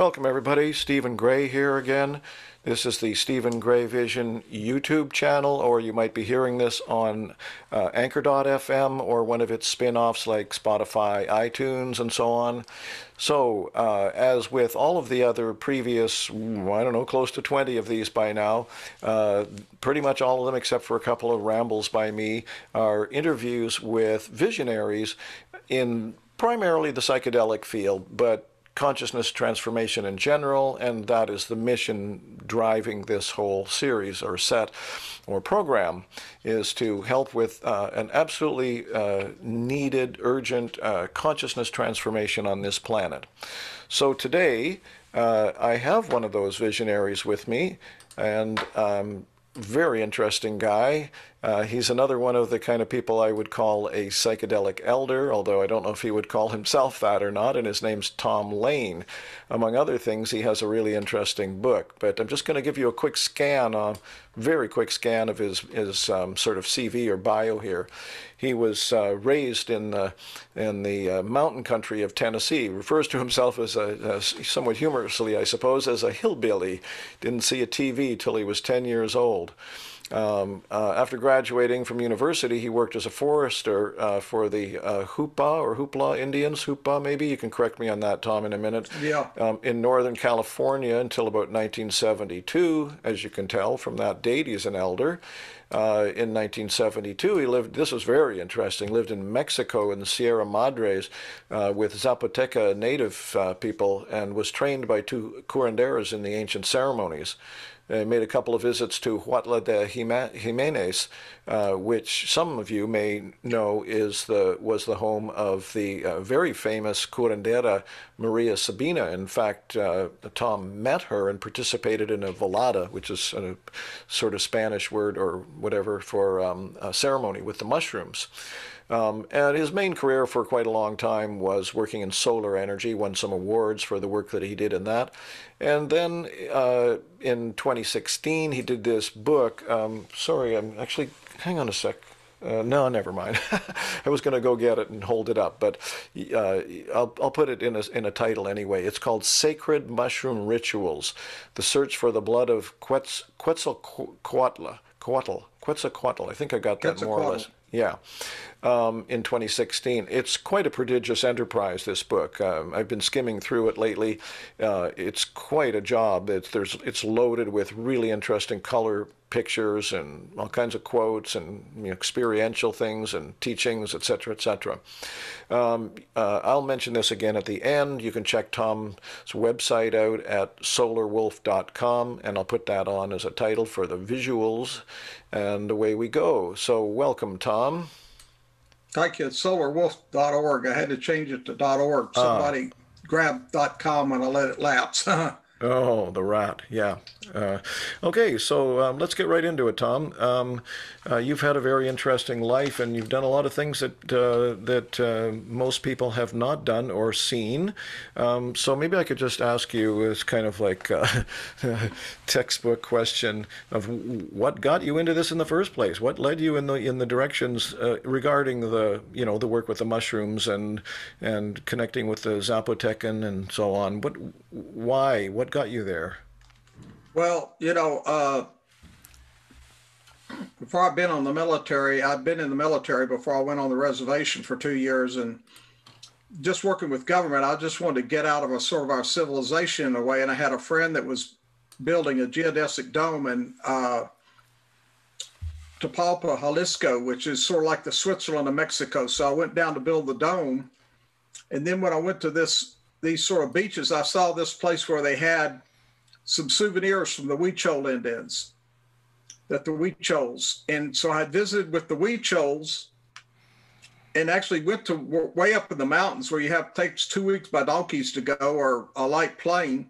Welcome, everybody. Stephen Gray here again. This is the Stephen Gray Vision YouTube channel, or you might be hearing this on uh, Anchor.fm or one of its spin offs like Spotify, iTunes, and so on. So, uh, as with all of the other previous, I don't know, close to 20 of these by now, uh, pretty much all of them, except for a couple of rambles by me, are interviews with visionaries in primarily the psychedelic field, but consciousness transformation in general, and that is the mission driving this whole series or set or program is to help with uh, an absolutely uh, needed, urgent uh, consciousness transformation on this planet. So today, uh, I have one of those visionaries with me, and um, very interesting guy. Uh, he's another one of the kind of people I would call a psychedelic elder, although I don't know if he would call himself that or not, and his name's Tom Lane. Among other things, he has a really interesting book. But I'm just going to give you a quick scan, a very quick scan of his, his um, sort of CV or bio here. He was uh, raised in the, in the uh, mountain country of Tennessee, refers to himself as a, a, somewhat humorously, I suppose, as a hillbilly. Didn't see a TV till he was 10 years old. Um, uh, after graduating from university, he worked as a forester uh, for the uh, Hupa or Hoopla Indians. Hoopa, maybe you can correct me on that, Tom, in a minute. Yeah. Um, in Northern California until about 1972, as you can tell from that date, he's an elder. Uh, in 1972, he lived. This was very interesting. Lived in Mexico in the Sierra Madres uh, with Zapoteca native uh, people, and was trained by two curanderas in the ancient ceremonies. I made a couple of visits to Huautla de Jimenez, uh, which some of you may know is the was the home of the uh, very famous curandera Maria Sabina. In fact, uh, Tom met her and participated in a velada, which is a sort of Spanish word or whatever for um, a ceremony with the mushrooms. Um, and his main career for quite a long time was working in solar energy, won some awards for the work that he did in that. And then uh, in 2016, he did this book. Um, sorry, I'm actually, hang on a sec. Uh, no, never mind. I was going to go get it and hold it up, but uh, I'll, I'll put it in a, in a title anyway. It's called Sacred Mushroom Rituals The Search for the Blood of Quetzalcoatl. Quetzalcoatl. I think I got that more or less. Yeah, um, in 2016. It's quite a prodigious enterprise, this book. Um, I've been skimming through it lately. Uh, it's quite a job. It's, there's, it's loaded with really interesting color pictures and all kinds of quotes and you know, experiential things and teachings, etc., etc. Um, uh, I'll mention this again at the end. You can check Tom's website out at solarwolf.com, and I'll put that on as a title for the visuals, and away we go. So, welcome, Tom. Thank you. It's solarwolf.org. I had to change it to .org. Somebody uh, grabbed .com and I let it lapse. Oh, the rat. Yeah. Uh, okay, so um, let's get right into it, Tom. Um, uh, you've had a very interesting life, and you've done a lot of things that uh, that uh, most people have not done or seen. Um, so maybe I could just ask you, as kind of like a textbook question of what got you into this in the first place. What led you in the in the directions uh, regarding the you know the work with the mushrooms and and connecting with the Zapotecan and so on. What why what got you there? Well, you know, uh, before I've been on the military, I've been in the military before I went on the reservation for two years, and just working with government, I just wanted to get out of a sort of our civilization in a way. And I had a friend that was building a geodesic dome in uh, Tapalpa, Jalisco, which is sort of like the Switzerland of Mexico. So I went down to build the dome, and then when I went to this these sort of beaches, I saw this place where they had some souvenirs from the Huichol Indians, that the Huichols. And so I visited with the Huichols and actually went to way up in the mountains where you have takes two weeks by donkeys to go or a light plane.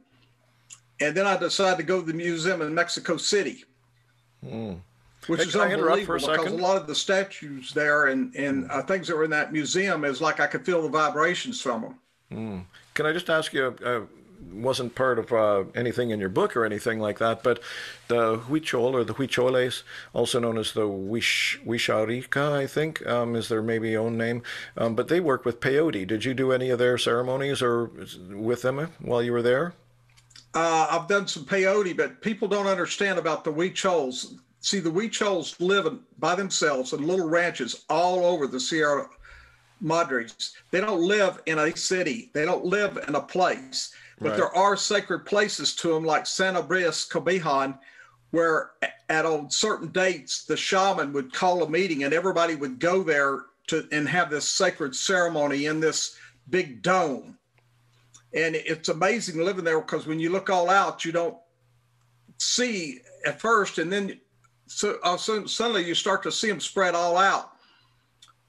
And then I decided to go to the museum in Mexico City. Mm. Which hey, is unbelievable because a lot of the statues there and, and uh, things that were in that museum is like I could feel the vibrations from them. Mm. Can I just ask you? Uh, wasn't part of uh, anything in your book or anything like that, but the Huichol or the Huicholes, also known as the Wixárika, I think, um, is their maybe own name. Um, but they work with peyote. Did you do any of their ceremonies or with them while you were there? Uh, I've done some peyote, but people don't understand about the huicholes. See, the huicholes live by themselves in little ranches all over the Sierra Madres. They don't live in a city. They don't live in a place. But Right. there are sacred places to them, like Santa Bris, Cobijan, where at on certain dates the shaman would call a meeting and everybody would go there to and have this sacred ceremony in this big dome. And it's amazing living there because when you look all out, you don't see at first, and then so uh, so suddenly you start to see them spread all out.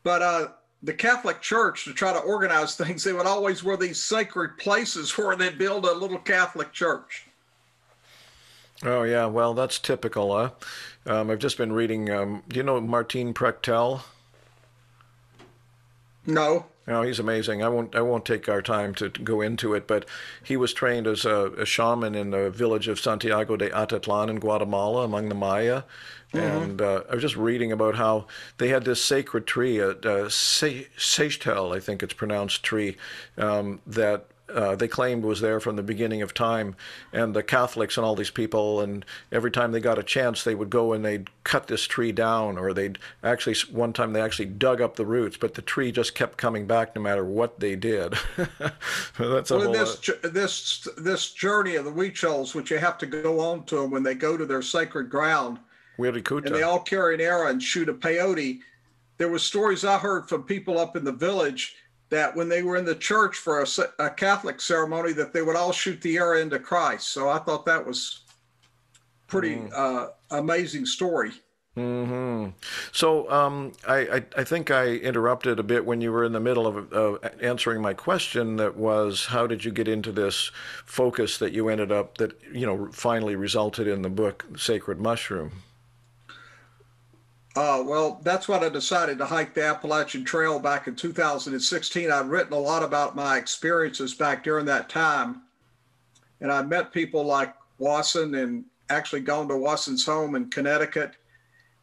But uh, the Catholic Church, to try to organize things, they would always wear these sacred places where they build a little Catholic church. Oh yeah, well that's typical. Huh? Um, I've just been reading. Um, do you know Martin Prechtel? No, Oh, he's amazing. I won't. I won't take our time to, go into it, but he was trained as a, a shaman in the village of Santiago de Atitlan in Guatemala, among the Maya. And uh, I was just reading about how they had this sacred tree, a, a se- sechtel, I think it's pronounced tree, um, that uh, they claimed was there from the beginning of time. And the Catholics and all these people, and every time they got a chance, they would go and they'd cut this tree down, or they'd actually, one time they actually dug up the roots, but the tree just kept coming back no matter what they did. That's a well, whole this this this journey of the Huichols, which you have to go on to when they go to their sacred ground, Wirikuta. and they all carry an arrow and shoot a peyote. There was stories I heard from people up in the village that when they were in the church for a, a Catholic ceremony, that they would all shoot the arrow into Christ. So I thought that was pretty uh, amazing story. hmm So um, I, I, I think I interrupted a bit when you were in the middle of uh, answering my question. That was, how did you get into this focus that you ended up that you know finally resulted in the book Sacred Mushroom? Uh, well, that's what I decided to hike the Appalachian Trail back in 2016. I'd written a lot about my experiences back during that time. And I met people like Wasson and actually gone to Wasson's home in Connecticut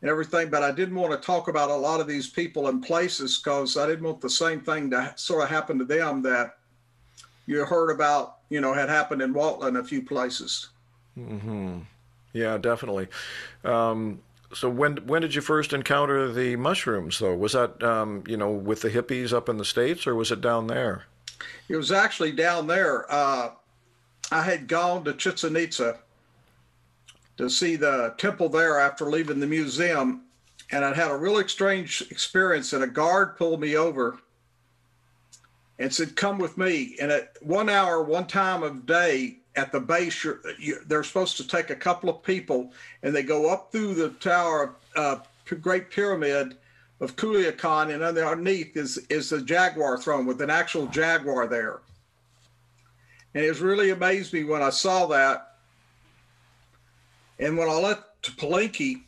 and everything. But I didn't want to talk about a lot of these people and places because I didn't want the same thing to sort of happen to them that you heard about, you know, had happened in Waltland a few places. Mm-hmm. Yeah, definitely. Um, so when when did you first encounter the mushrooms, though? Was that um, you know with the hippies up in the states, or was it down there? It was actually down there. Uh, I had gone to Chichen Itza to see the temple there after leaving the museum, and I'd had a really strange experience. And a guard pulled me over and said, "Come with me." And at one hour, one time of day at the base, you're, you, they're supposed to take a couple of people, and they go up through the tower, uh, Great Pyramid of Kukulcan, and underneath is is the Jaguar throne with an actual jaguar there. And it really amazed me when I saw that. And when I left to Palenque,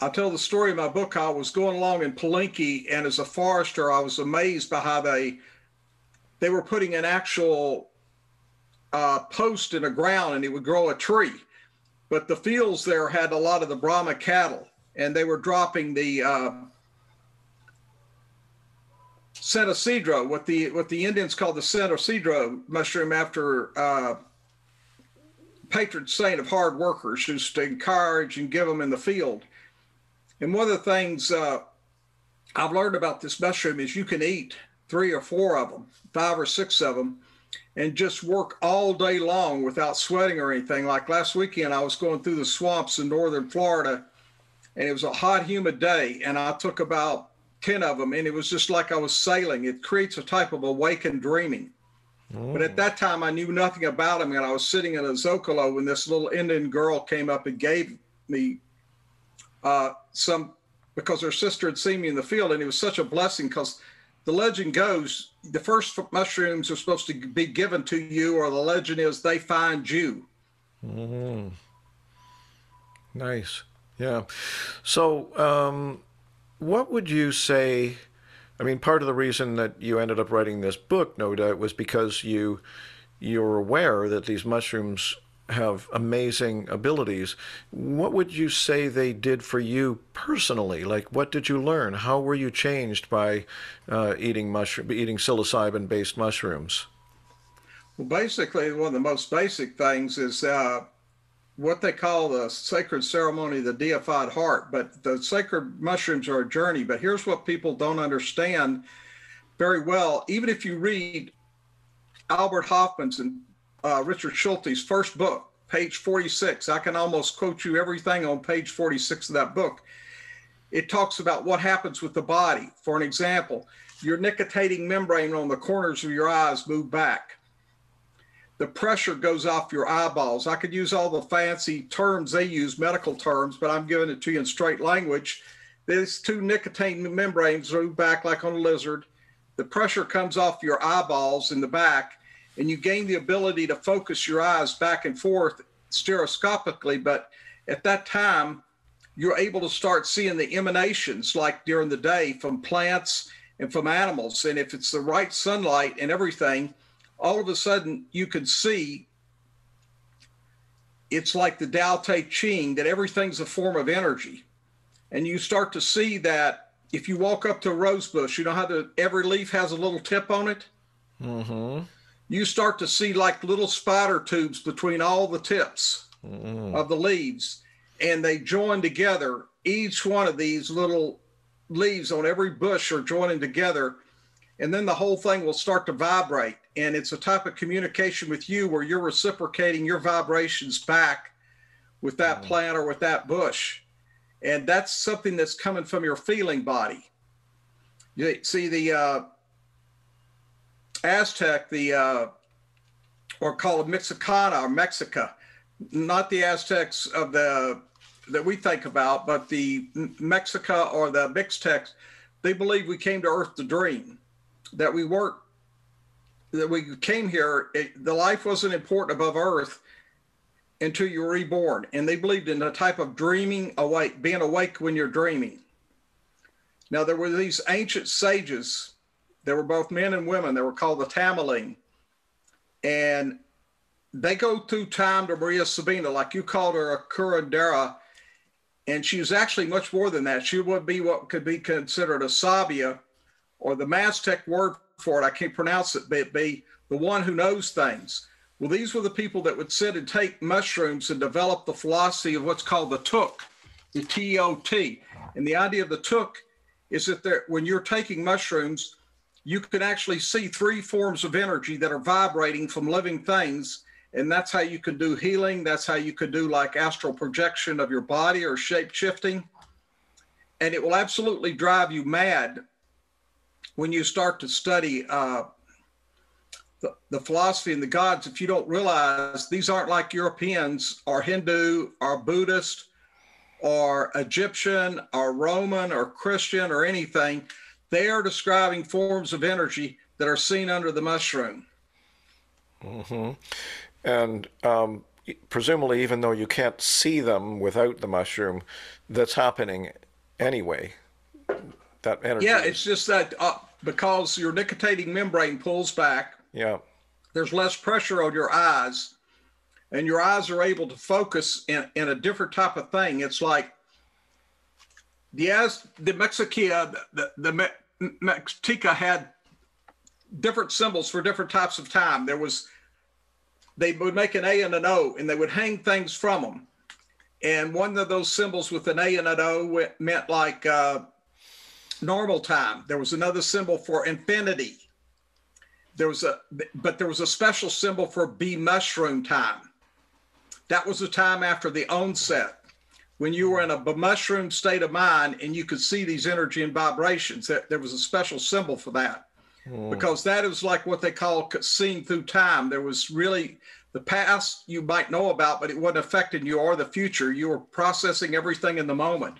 I tell the story in my book I was going along in Palenque, and as a forester, I was amazed by how they they were putting an actual uh, post in the ground, and it would grow a tree. But the fields there had a lot of the Brahma cattle, and they were dropping the uh, San Isidro, what the what the Indians call the San Isidro mushroom after uh, patron saint of hard workers, who's to encourage and give them in the field. And one of the things uh, I've learned about this mushroom is you can eat three or four of them, five or six of them, and just work all day long without sweating or anything. Like last weekend, I was going through the swamps in northern Florida, and it was a hot, humid day, and I took about 10 of them, and it was just like I was sailing. It creates a type of awakened dreaming. But at that time, I knew nothing about him, and I was sitting in a Zocalo when this little Indian girl came up and gave me uh, some because her sister had seen me in the field, and it was such a blessing because the legend goes the first mushrooms are supposed to be given to you, or the legend is they find you. hmm Nice. Yeah. So, um, what would you say? I mean, part of the reason that you ended up writing this book, no doubt, was because you you're aware that these mushrooms have amazing abilities. What would you say they did for you personally? Like, what did you learn? How were you changed by uh, eating mushroom, eating psilocybin-based mushrooms? Well, basically, one of the most basic things is uh, what they call the sacred ceremony the deified heart. But the sacred mushrooms are a journey. But here's what people don't understand very well. Even if you read Albert Hofmann's and uh, Richard Schultes' first book, page 46, I can almost quote you everything on page 46 of that book. It talks about what happens with the body. For an example, your nictitating membrane on the corners of your eyes move back the pressure goes off your eyeballs. I could use all the fancy terms they use, medical terms, but I'm giving it to you in straight language. These two nictitating membranes move back like on a lizard. The pressure comes off your eyeballs in the back, and you gain the ability to focus your eyes back and forth stereoscopically. But at that time, you're able to start seeing the emanations like during the day from plants and from animals. And if it's the right sunlight and everything, all of a sudden you can see it's like the Tao Te Ching that everything's a form of energy. And you start to see that if you walk up to a rose bush, you know how the every leaf has a little tip on it? Mm-hmm. You start to see like little spider tubes between all the tips mm-hmm. of the leaves, and they join together. Each one of these little leaves on every bush are joining together and then the whole thing will start to vibrate and it's a type of communication with you where you're reciprocating your vibrations back with that mm-hmm. plant or with that bush and that's something that's coming from your feeling body you see the uh, aztec the uh, or call it mexicana or mexica. Not the aztecs of the that we think about but the mexica or the mixtecs they believe we came to earth to dream that we weren't that we came here it, the life wasn't important above earth until you were reborn. And they believed in a type of dreaming awake being awake when you're dreaming. Now there were these ancient sages there were both men and women. They were called the Tamerlane. And they go through time to maria sabina like you called her a curandera. And she was actually much more than that. She would be what could be considered a sabia or the Mazatec word for it, I can't pronounce it, but it be the one who knows things. Well, these were the people that would sit and take mushrooms and develop the philosophy of what's called the Tuk, the T O T. And the idea of the Tuk is that when you're taking mushrooms, you can actually see three forms of energy that are vibrating from living things. And that's how you can do healing. That's how you could do like astral projection of your body or shape shifting. And it will absolutely drive you mad when you start to study uh, the, the philosophy and the gods, if you don't realize these aren't like Europeans or Hindu or Buddhist or Egyptian or Roman or Christian or anything, they are describing forms of energy that are seen under the mushroom. Mm-hmm. And um, presumably, even though you can't see them without the mushroom, that's happening anyway. That energy. Yeah, it's just that uh, because your nictitating membrane pulls back. Yeah. There's less pressure on your eyes, and your eyes are able to focus in, in a different type of thing. It's like the Mexica, the, the Me, Mextica had different symbols for different types of time. There was they would make an A and an O, and they would hang things from them. And one of those symbols with an A and an O meant like uh, normal time. There was another symbol for infinity. There was a, but there was a special symbol for B mushroom time. That was the time after the onset, when you were in a mushroom state of mind and you could see these energy and vibrations. That there was a special symbol for that, mm. because that is like what they call seeing through time. There was really the past you might know about, but it wasn't affecting you or the future. You were processing everything in the moment.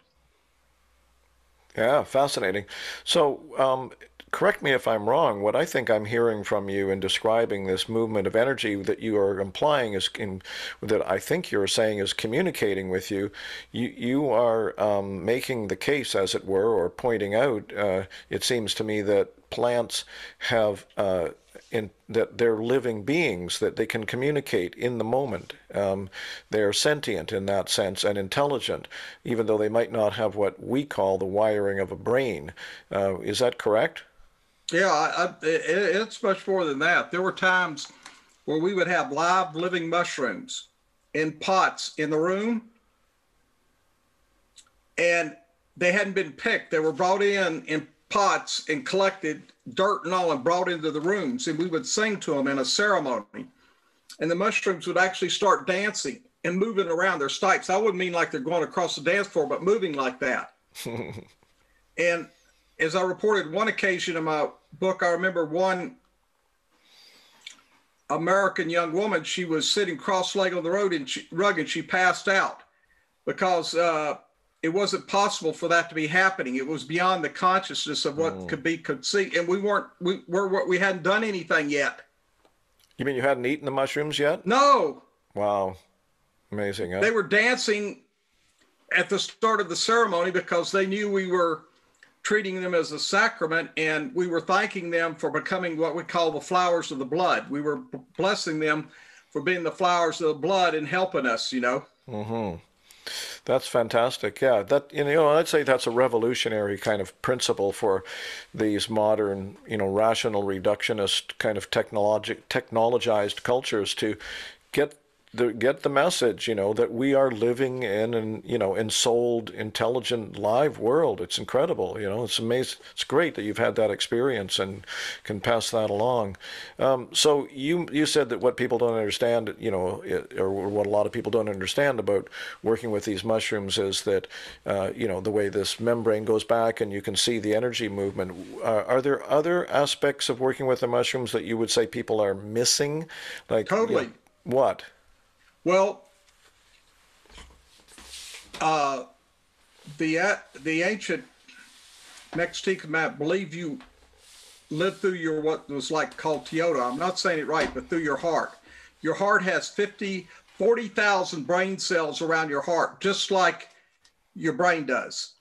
Yeah, fascinating. So, um, correct me if I'm wrong. What I think I'm hearing from you in describing this movement of energy that you are implying is in, that I think you're saying is communicating with you. You you are um, making the case, as it were, or pointing out. Uh, it seems to me that plants have. Uh, in that they're living beings that they can communicate in the moment. Um, they're sentient in that sense and intelligent, even though they might not have what we call the wiring of a brain. Uh, is that correct? Yeah, I, I, it, it's much more than that. There were times where we would have live living mushrooms in pots in the room. And they hadn't been picked. They were brought in in pots and collected dirt and all and brought into the rooms. And we would sing to them in a ceremony. And the mushrooms would actually start dancing and moving around their stipes. I wouldn't mean like they're going across the dance floor, but moving like that. and as I reported one occasion in my book, I remember one American young woman. She was sitting cross-legged on the road and she, rug, and she passed out because uh, it wasn't possible for that to be happening. It was beyond the consciousness of what mm. could be could see, and we weren't we were we hadn't done anything yet. You mean you hadn't eaten the mushrooms yet? No. Wow, amazing. Huh? They were dancing at the start of the ceremony because they knew we were treating them as a sacrament and we were thanking them for becoming what we call the flowers of the blood. We were blessing them for being the flowers of the blood and helping us, you know. Mm-hmm. That's fantastic. Yeah, that you know, I'd say that's a revolutionary kind of principle for these modern, you know, rational reductionist kind of technologic technologized cultures to get the, get the message, you know, that we are living in an, you know, ensouled, intelligent, live world. It's incredible, you know, it's amazing. It's great that you've had that experience and can pass that along. Um, so you you said that what people don't understand, you know, or what a lot of people don't understand about working with these mushrooms is that, uh, you know, the way this membrane goes back and you can see the energy movement. Uh, are there other aspects of working with the mushrooms that you would say people are missing? Like totally. You know, what? Well, uh, the uh, the ancient Mexican map believe you live through your what was like called Teodo. I'm not saying it right, but through your heart. Your heart has 50, 40,000 brain cells around your heart, just like your brain does.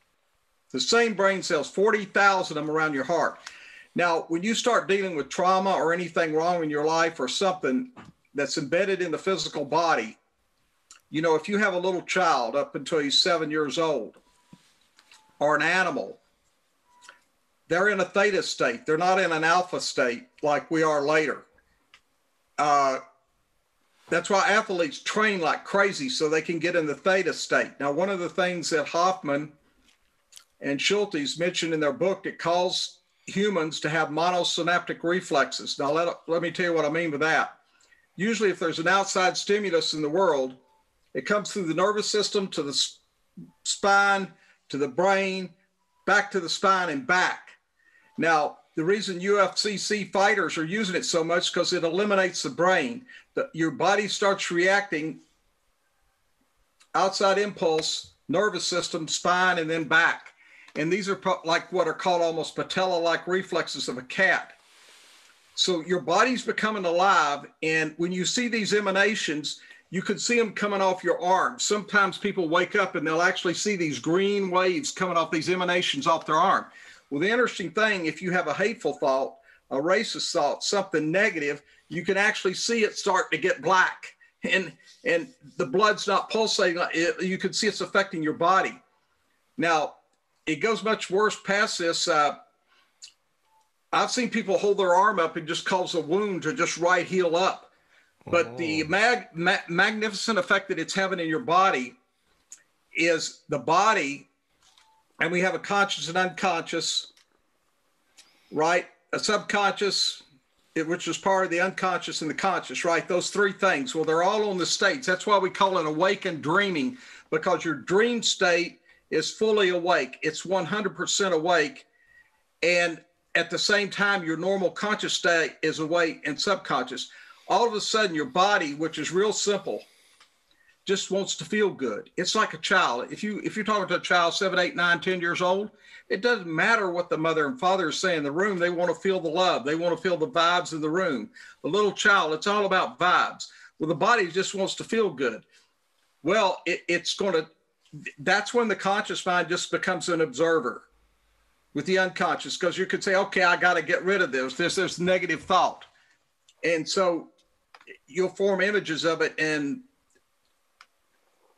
The same brain cells, 40,000 of them around your heart. Now, when you start dealing with trauma or anything wrong in your life or something, that's embedded in the physical body. You know, if you have a little child up until he's seven years old, or an animal, they're in a theta state. They're not in an alpha state like we are later. Uh, that's why athletes train like crazy so they can get in the theta state. Now, one of the things that Hofmann and Schultes mentioned in their book, it calls humans to have monosynaptic reflexes. Now, let, let me tell you what I mean by that usually if there's an outside stimulus in the world, it comes through the nervous system to the spine, to the brain, back to the spine and back. Now, the reason UFCC fighters are using it so much because it eliminates the brain. The, your body starts reacting outside impulse, nervous system, spine, and then back. And these are like what are called almost patella like reflexes of a cat. So your body's becoming alive. And when you see these emanations, you could see them coming off your arm. Sometimes people wake up and they'll actually see these green waves coming off these emanations off their arm. Well, the interesting thing, if you have a hateful thought, a racist thought, something negative, you can actually see it start to get black and and the blood's not pulsating. You can see it's affecting your body. Now, it goes much worse past this. Uh, I've seen people hold their arm up and just cause a wound to just right heal up. But oh. the mag, ma- magnificent effect that it's having in your body is the body, and we have a conscious and unconscious, right? A subconscious, which is part of the unconscious and the conscious, right? Those three things. Well, they're all on the states. That's why we call it awakened dreaming, because your dream state is fully awake. It's 100% awake. And at the same time your normal conscious state is awake and subconscious. All of a sudden your body which is real simple just wants to feel good. It's like a child. If you if you're talking to a child seven eight nine ten years old it doesn't matter what the mother and father is saying in the room. They want to feel the love. They want to feel the vibes in the room. The little child it's all about vibes. Well the body just wants to feel good. Well it, it's going to that's when the conscious mind just becomes an observer with the unconscious because you could say, okay, I got to get rid of this. This this negative thought, and so you'll form images of it and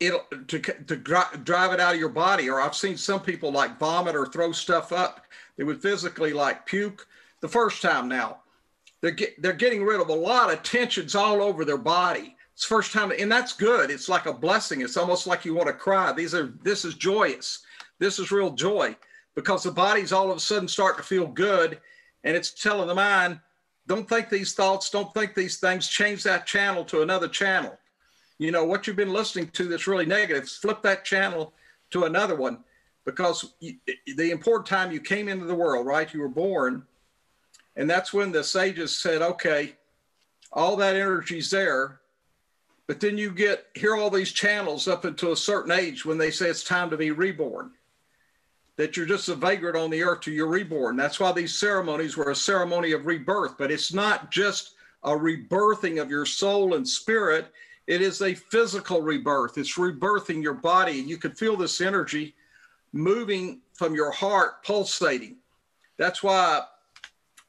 it'll to to drive it out of your body. Or I've seen some people like vomit or throw stuff up. They would physically like puke the first time now. they're get, they're getting rid of a lot of tensions all over their body. It's first time, and that's good. It's like a blessing. It's almost like you want to cry. These are this is joyous. This is real joy because the body's all of a sudden starting to feel good, and it's telling the mind, don't think these thoughts, don't think these things. Change that channel to another channel. You know what you've been listening to that's really negative. Flip that channel to another one because the important time you came into the world, right? You were born and that's when the sages said, okay, all that energy's there. But then you get hear all these channels up until a certain age when they say it's time to be reborn. That you're just a vagrant on the earth till you're reborn. That's why these ceremonies were a ceremony of rebirth. But it's not just a rebirthing of your soul and spirit, it is a physical rebirth. It's rebirthing your body. And you can feel this energy moving from your heart, pulsating. That's why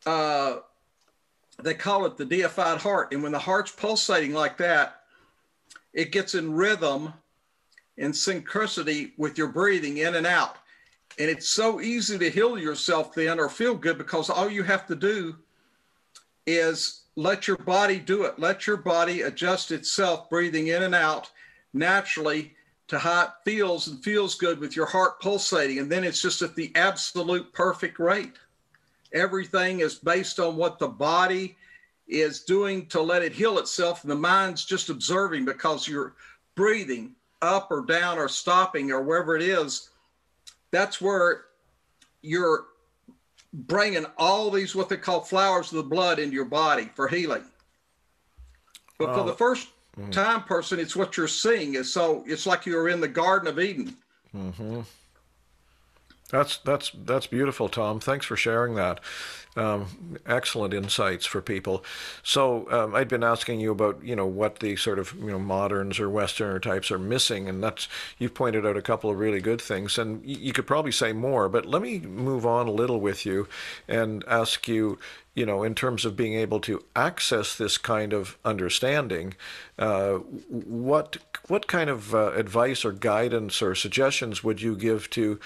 uh, they call it the deified heart. And when the heart's pulsating like that, it gets in rhythm and synchronicity with your breathing in and out. And it's so easy to heal yourself then or feel good because all you have to do is let your body do it. Let your body adjust itself, breathing in and out naturally to how it feels and feels good with your heart pulsating. And then it's just at the absolute perfect rate. Everything is based on what the body is doing to let it heal itself. And the mind's just observing because you're breathing up or down or stopping or wherever it is. That's where you're bringing all these, what they call flowers of the blood into your body for healing. But for the first mm-hmm. time person, it's what you're seeing. Is so it's like you're in the Garden of Eden. Mm-hmm. That's that's that's beautiful, Tom. Thanks for sharing that. Um, excellent insights for people. So um, I'd been asking you about you know what the sort of you know moderns or Westerner types are missing, and that's you've pointed out a couple of really good things, and you could probably say more. But let me move on a little with you, and ask you you know, in terms of being able to access this kind of understanding, uh, what what kind of uh, advice or guidance or suggestions would you give to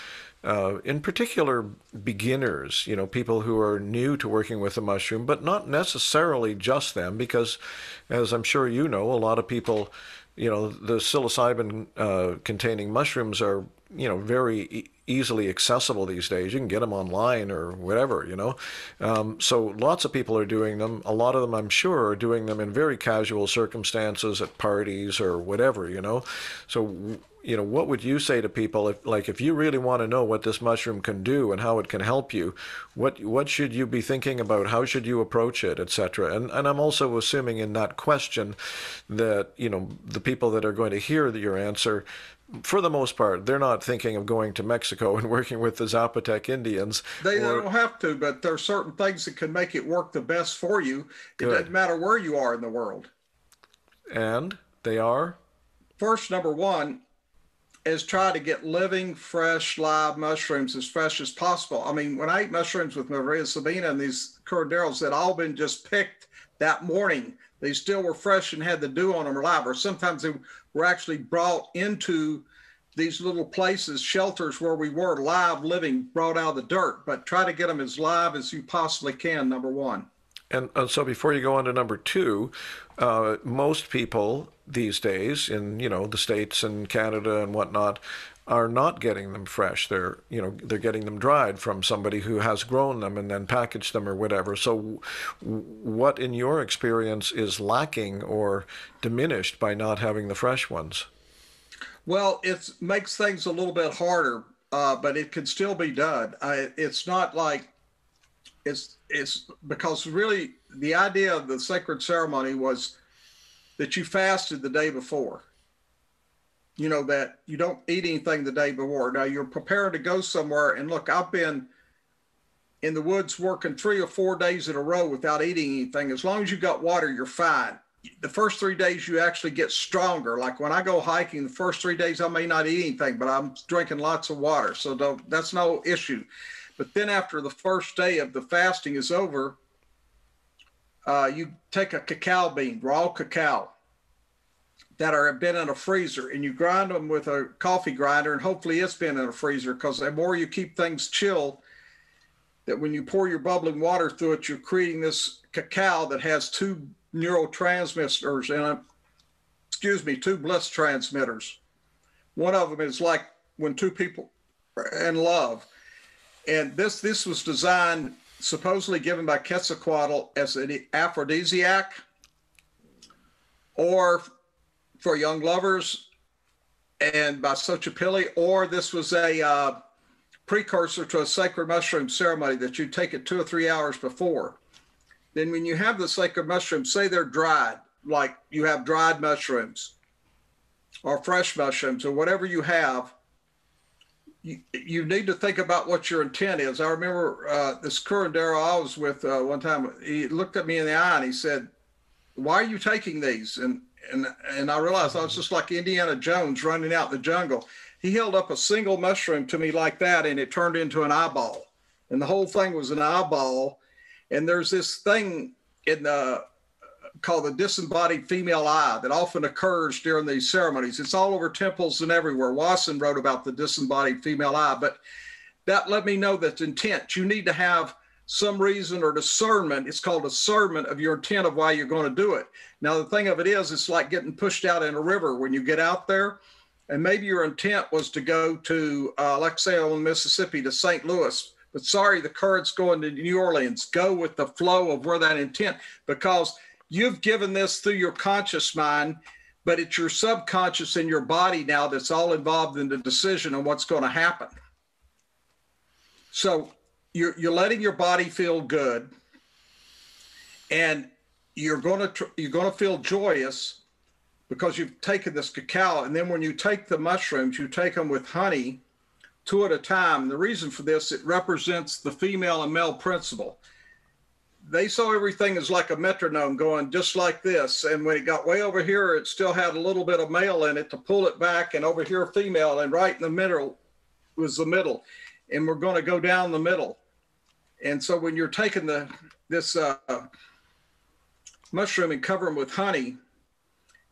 uh, in particular beginners, you know, people who are new to working with a mushroom, but not necessarily just them, because as I'm sure you know, a lot of people, you know, the psilocybin uh, containing mushrooms are, you know, very e- easily accessible these days. You can get them online or whatever, you know. Um, so lots of people are doing them. A lot of them, I'm sure, are doing them in very casual circumstances at parties or whatever, you know. So you know, what would you say to people if, like, if you really want to know what this mushroom can do and how it can help you, what what should you be thinking about? How should you approach it, etc. And and I'm also assuming in that question that you know the people that are going to hear your answer, for the most part, they're not thinking of going to Mexico and working with the Zapotec Indians. They, or, don't have to, but there are certain things that can make it work the best for you. It good. doesn't matter where you are in the world. And they are. First, number one, is try to get living, fresh, live mushrooms as fresh as possible. I mean, when I eat mushrooms with Maria Sabina and these curanderos that all been just picked that morning, they still were fresh and had the dew on them live, or sometimes they were actually brought into these little places, shelters where we were live living, brought out of the dirt. But try to get them as live as you possibly can, number one. And, and so before you go on to number two, uh, most people these days in you know the states and Canada and whatnot are not getting them fresh. They're you know they're getting them dried from somebody who has grown them and then packaged them or whatever. So, what in your experience is lacking or diminished by not having the fresh ones? Well, it makes things a little bit harder, uh, but it can still be done. I, it's not like it's it's because really the idea of the sacred ceremony was that you fasted the day before. You know that you don't eat anything the day before. Now you're prepared to go somewhere and look. I've been in the woods working three or four days in a row without eating anything. As long as you've got water, you're fine. The first three days you actually get stronger. Like when I go hiking, the first three days I may not eat anything, but I'm drinking lots of water, so that's no issue. But then after the first day of the fasting is over, uh, you take a cacao bean, raw cacao, that are been in a freezer, and you grind them with a coffee grinder, and hopefully it's been in a freezer because the more you keep things chill that when you pour your bubbling water through it, you're creating this cacao that has two neurotransmitters and excuse me, two bliss transmitters. One of them is like when two people are in love. And this this was designed supposedly given by Quetzalcoatl as an aphrodisiac or for young lovers and by Xochipilli, or this was a uh, precursor to a sacred mushroom ceremony that you take it two or three hours before. Then, when you have the sacred mushrooms, say they're dried, like you have dried mushrooms or fresh mushrooms or whatever you have, you, you need to think about what your intent is. I remember uh, this curandero I was with uh, one time, he looked at me in the eye and he said, Why are you taking these? And and and I realized I was just like Indiana Jones running out the jungle. He held up a single mushroom to me like that, and it turned into an eyeball, and the whole thing was an eyeball. And there's this thing in the called the disembodied female eye that often occurs during these ceremonies. It's all over temples and everywhere. Wasson wrote about the disembodied female eye, but that let me know that intent. You need to have some reason or discernment. It's called discernment of your intent of why you're going to do it. Now, the thing of it is, it's like getting pushed out in a river when you get out there. And maybe your intent was to go to, uh, like say, on Mississippi to St. Louis, but sorry, the current's going to New Orleans. Go with the flow of where that intent, because you've given this through your conscious mind, but it's your subconscious and your body now that's all involved in the decision on what's going to happen. So you're you're letting your body feel good and you're going to tr- you're going to feel joyous because you've taken this cacao and then when you take the mushrooms you take them with honey two at a time the reason for this it represents the female and male principle they saw everything as like a metronome going just like this and when it got way over here it still had a little bit of male in it to pull it back and over here female and right in the middle was the middle and we're going to go down the middle and so when you're taking the this uh, mushroom and cover them with honey,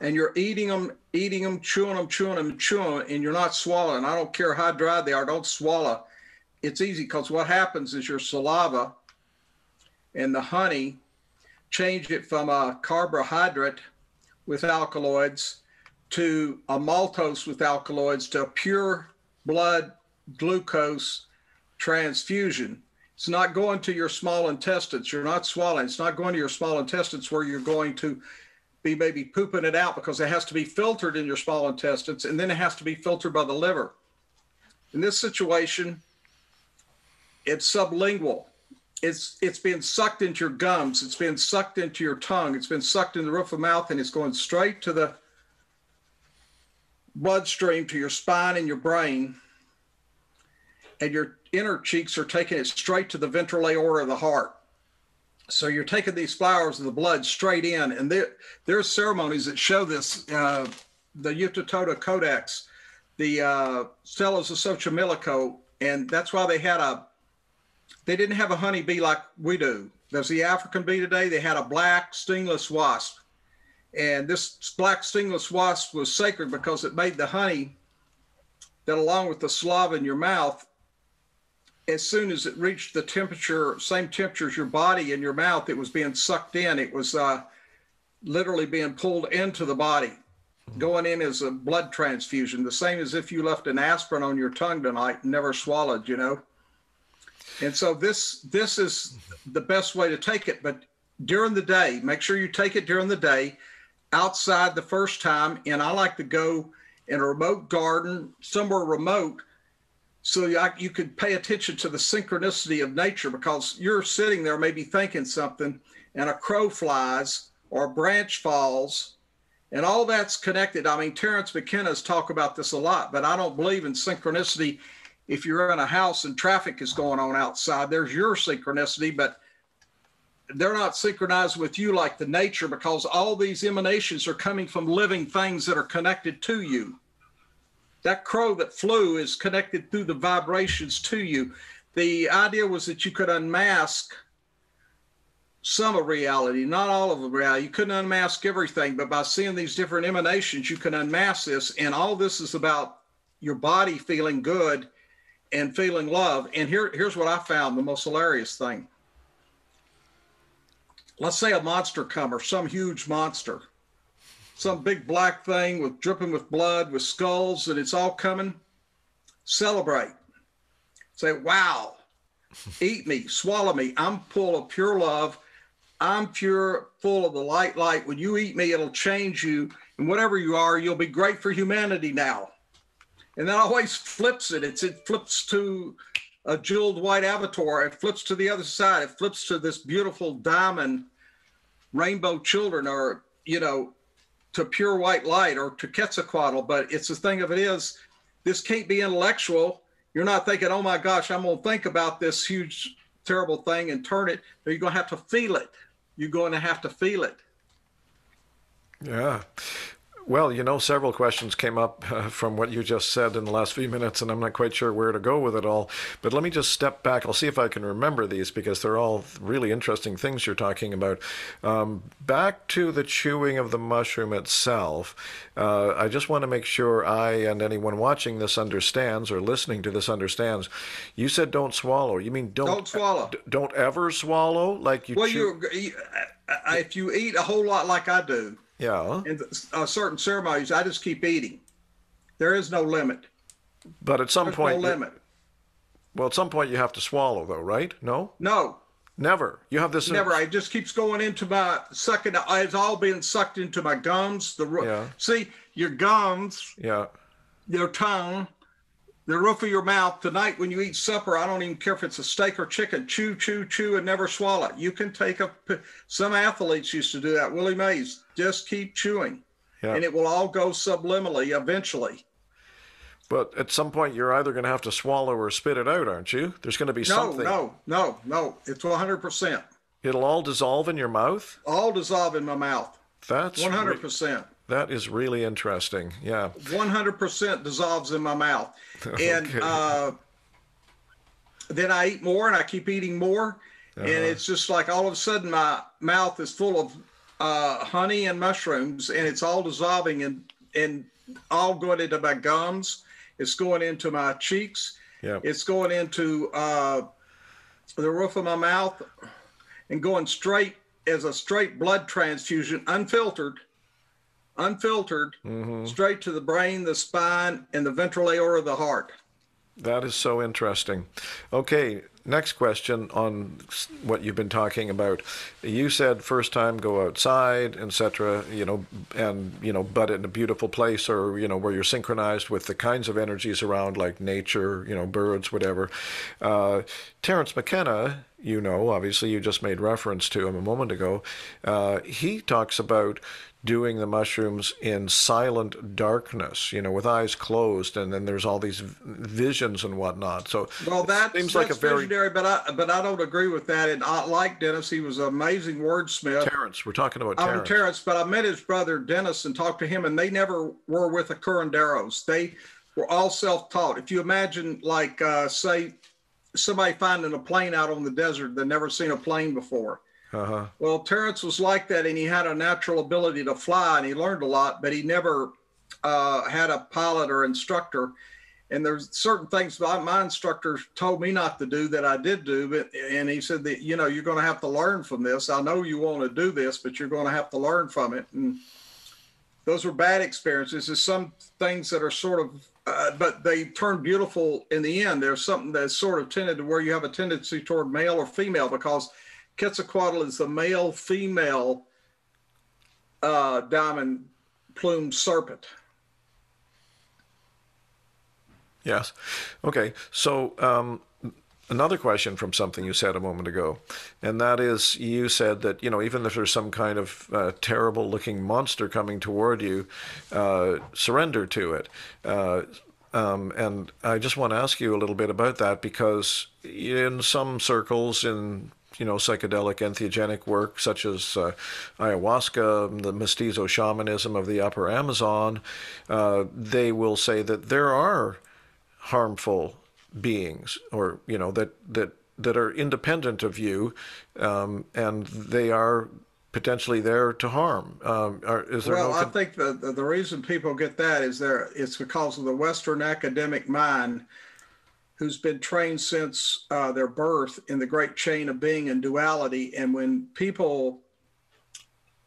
and you're eating them, eating them, chewing them, chewing them, chewing them, and you're not swallowing. I don't care how dry they are. Don't swallow. It's easy because what happens is your saliva and the honey change it from a carbohydrate with alkaloids to a maltose with alkaloids to a pure blood glucose transfusion. It's not going to your small intestines. You're not swallowing. It's not going to your small intestines where you're going to be maybe pooping it out because it has to be filtered in your small intestines and then it has to be filtered by the liver. In this situation, it's sublingual. It's it's being sucked into your gums. It's being sucked into your tongue. It's been sucked in the roof of mouth and it's going straight to the bloodstream to your spine and your brain. And your inner cheeks are taking it straight to the ventral aorta of the heart. So you're taking these flowers of the blood straight in, and there there's ceremonies that show this. Uh, the Yucatota Codex, the uh, Stelas of Xochimilco, and that's why they had a. They didn't have a honeybee like we do. There's the African bee today. They had a black stingless wasp, and this black stingless wasp was sacred because it made the honey that, along with the saliva in your mouth, as soon as it reached the temperature, same temperature as your body and your mouth, it was being sucked in. It was uh, literally being pulled into the body, going in as a blood transfusion, the same as if you left an aspirin on your tongue tonight and never swallowed, you know. And so this this is the best way to take it. But during the day, make sure you take it during the day, outside the first time. And I like to go in a remote garden, somewhere remote so you you could pay attention to the synchronicity of nature because you're sitting there maybe thinking something and a crow flies or a branch falls and all that's connected i mean terence mckenna's talk about this a lot but i don't believe in synchronicity if you're in a house and traffic is going on outside there's your synchronicity but they're not synchronized with you like the nature because all these emanations are coming from living things that are connected to you that crow that flew is connected through the vibrations to you. The idea was that you could unmask some of reality, not all of the reality. You couldn't unmask everything, but by seeing these different emanations, you can unmask this. And all this is about your body feeling good and feeling love. And here, here's what I found the most hilarious thing. Let's say a monster comer, some huge monster, some big black thing with dripping with blood, with skulls, and it's all coming. Celebrate. Say, wow, eat me, swallow me. I'm full of pure love. I'm pure, full of the light, light. When you eat me, it'll change you. And whatever you are, you'll be great for humanity now and that always flips it. It's it flips to a jeweled white avatar. It flips to the other side. It flips to this beautiful diamond rainbow children, or you know, to pure white light, or to Quetzalcoatl. But it's the thing of it is, this can't be intellectual. You're not thinking, oh my gosh, I'm gonna think about this huge terrible thing and turn it. You're gonna have to feel it. You're going to have to feel it. Yeah. Well, you know, several questions came up uh, from what you just said in the last few minutes, and I'm not quite sure where to go with it all. But let me just step back. I'll see if I can remember these because they're all really interesting things you're talking about. Um, back to the chewing of the mushroom itself, uh, I just want to make sure I and anyone watching this understands or listening to this understands. You said don't swallow. You mean don't, don't swallow? D- don't ever swallow? Like you well, chew- you, if you eat a whole lot like I do, yeah. In uh, certain ceremonies, I just keep eating. There is no limit. But at some There's point, no limit. Well, at some point you have to swallow, though, right? No. No. Never. You have this. Never. It just keeps going into my sucking. It's all being sucked into my gums. The yeah. see your gums. Yeah. Your tongue the roof of your mouth. Tonight when you eat supper i don't even care if it's a steak or chicken. Chew chew chew and never swallow you can take a some athletes used to do that willie mays. Just keep chewing yeah. and it will all go sublingually eventually. But at some point you're either going to have to swallow or spit it out aren't you? There's going to be no, something. no no no. No. it's 100% it'll all dissolve in your mouth? All dissolve in my mouth. That's 100% re- that is really interesting. Yeah. 100% dissolves in my mouth and uh, then I eat more and I keep eating more. Uh-huh. And it's just like all of a sudden my mouth is full of uh, honey and mushrooms and it's all dissolving and, and all going into my gums. It's going into my cheeks. Yeah. It's going into uh, the roof of my mouth and going straight as a straight blood transfusion, unfiltered unfiltered, mm-hmm. straight to the brain, the spine, and the ventral aorta of the heart. That is so interesting. Okay, next question on what you've been talking about. You said first time go outside, etc. You know, and you know, but in a beautiful place, or you know, where you're synchronized with the kinds of energies around, like nature, you know, birds, whatever. Uh, Terence McKenna, you know, obviously you just made reference to him a moment ago. Uh, he talks about doing the mushrooms in silent darkness, you know, with eyes closed, and then there's all these visions and whatnot. So well, that seems like a very visionary, but I but I don't agree with that. And I like Dennis; he was an amazing wordsmith. Terence, we're talking about Terence. I'm Terence, but I met his brother Dennis and talked to him, and they never were with the curanderos. They were all self-taught. If you imagine, like, uh, say, somebody finding a plane out on the desert, they've never seen a plane before uh-huh. Well, Terence was like that, and he had a natural ability to fly, and he learned a lot, but he never uh, had a pilot or instructor. And there's certain things my, my instructor told me not to do that I did do, but and he said that you know you're going to have to learn from this. I know you want to do this, but you're going to have to learn from it. And those were bad experiences. There's some things that are sort of, uh, but they turn beautiful in the end. There's something that's sort of tended to where you have a tendency toward male or female because Quetzalcoatl is the male female uh, diamond plume serpent. Yes. Okay. So, um, another question from something you said a moment ago, and that is you said that, you know, even if there's some kind of uh, terrible looking monster coming toward you, uh, surrender to it. Uh, um, and I just want to ask you a little bit about that because in some circles, in you know, psychedelic entheogenic work such as uh, ayahuasca, the mestizo shamanism of the upper Amazon, uh, they will say that there are harmful beings or, you know, that, that, that are independent of you um, and they are potentially there to harm. Um, are, is there well, no I think the, the, the reason people get that is there it's because of the Western academic mind who's been trained since uh, their birth in the great chain of being and duality. And when people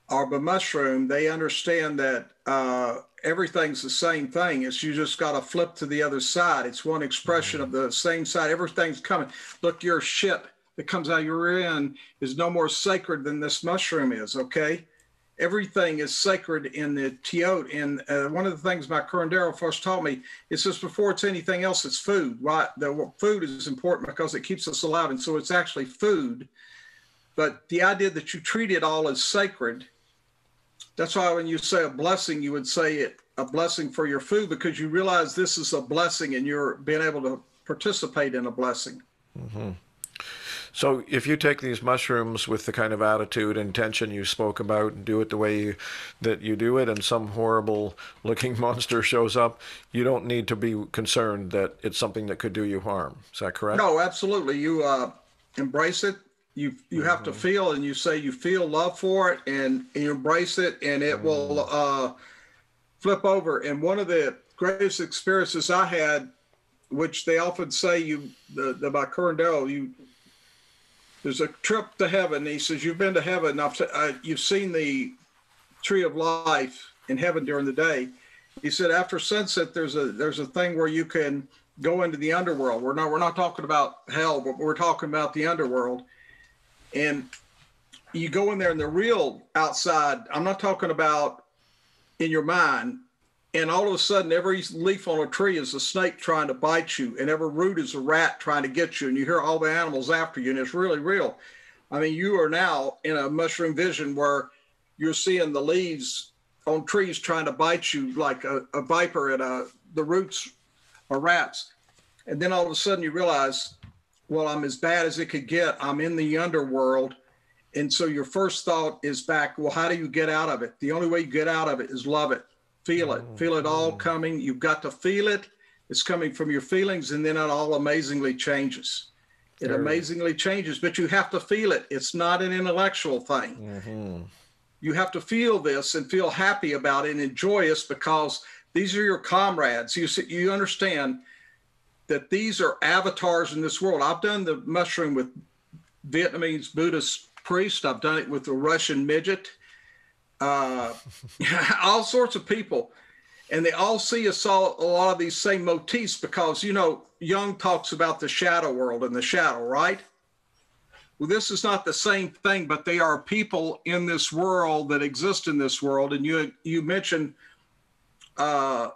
are the mushroom, they understand that uh, everything's the same thing. It's you just got to flip to the other side. It's one expression of the same side. Everything's coming. Look, your ship that comes out of your end is no more sacred than this mushroom is. Okay, everything is sacred in the teotl. And uh, one of the things my curandero first taught me is just before it's anything else, it's food. Right, the food is important because it keeps us alive, and so it's actually food. But the idea that you treat it all as sacred that's why when you say a blessing, you would say it a blessing for your food because you realize this is a blessing and you're being able to participate in a blessing. Mm-hmm. So if you take these mushrooms with the kind of attitude and intention you spoke about and do it the way you, that you do it and some horrible looking monster shows up, you don't need to be concerned that it's something that could do you harm. Is that correct? No, absolutely. You uh, embrace it, you you have to feel and you say you feel love for it and, and you embrace it and it will uh, flip over. And one of the greatest experiences i had which they often say you the, the by curandero you there's a trip to heaven. He says you've been to heaven. I've, uh, you've seen the tree of life in heaven during the day. He said after sunset there's a there's a thing where you can go into the underworld. We're not we're not talking about hell but we're talking about the underworld and you go in there and the real outside, I'm not talking about in your mind, and all of a sudden every leaf on a tree is a snake trying to bite you, and every root is a rat trying to get you, and you hear all the animals after you, and it's really real. I mean, you are now in a mushroom vision where you're seeing the leaves on trees trying to bite you like a, a viper, and a, the roots are rats. And then all of a sudden you realize well, I'm as bad as it could get. I'm in the underworld. And so your first thought is back, well, how do you get out of it? The only way you get out of it is love it, feel it, feel it all coming. You've got to feel it. It's coming from your feelings, and then it all amazingly changes. It amazingly changes, but you have to feel it. It's not an intellectual thing. Mm-hmm. You have to feel this and feel happy about it and enjoy us because these are your comrades. You you understand that these are avatars in this world. I've done the mushroom with Vietnamese Buddhist priest. I've done it with the Russian midget, uh, all sorts of people. And they all see us all, a lot of these same motifs because, you know, Jung talks about the shadow world and the shadow, right? Well, this is not the same thing, but they are people in this world that exist in this world. And you you mentioned uh,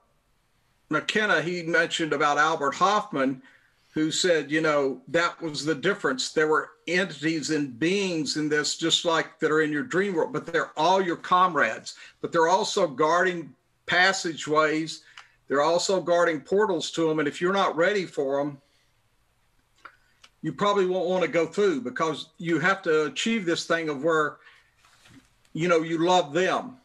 McKenna, he mentioned about Albert Hofmann, who said, you know, that was the difference. There were entities and beings in this, just like that are in your dream world, but they're all your comrades. But they're also guarding passageways. They're also guarding portals to them. And if you're not ready for them, you probably won't want to go through because you have to achieve this thing of where, you know, you love them.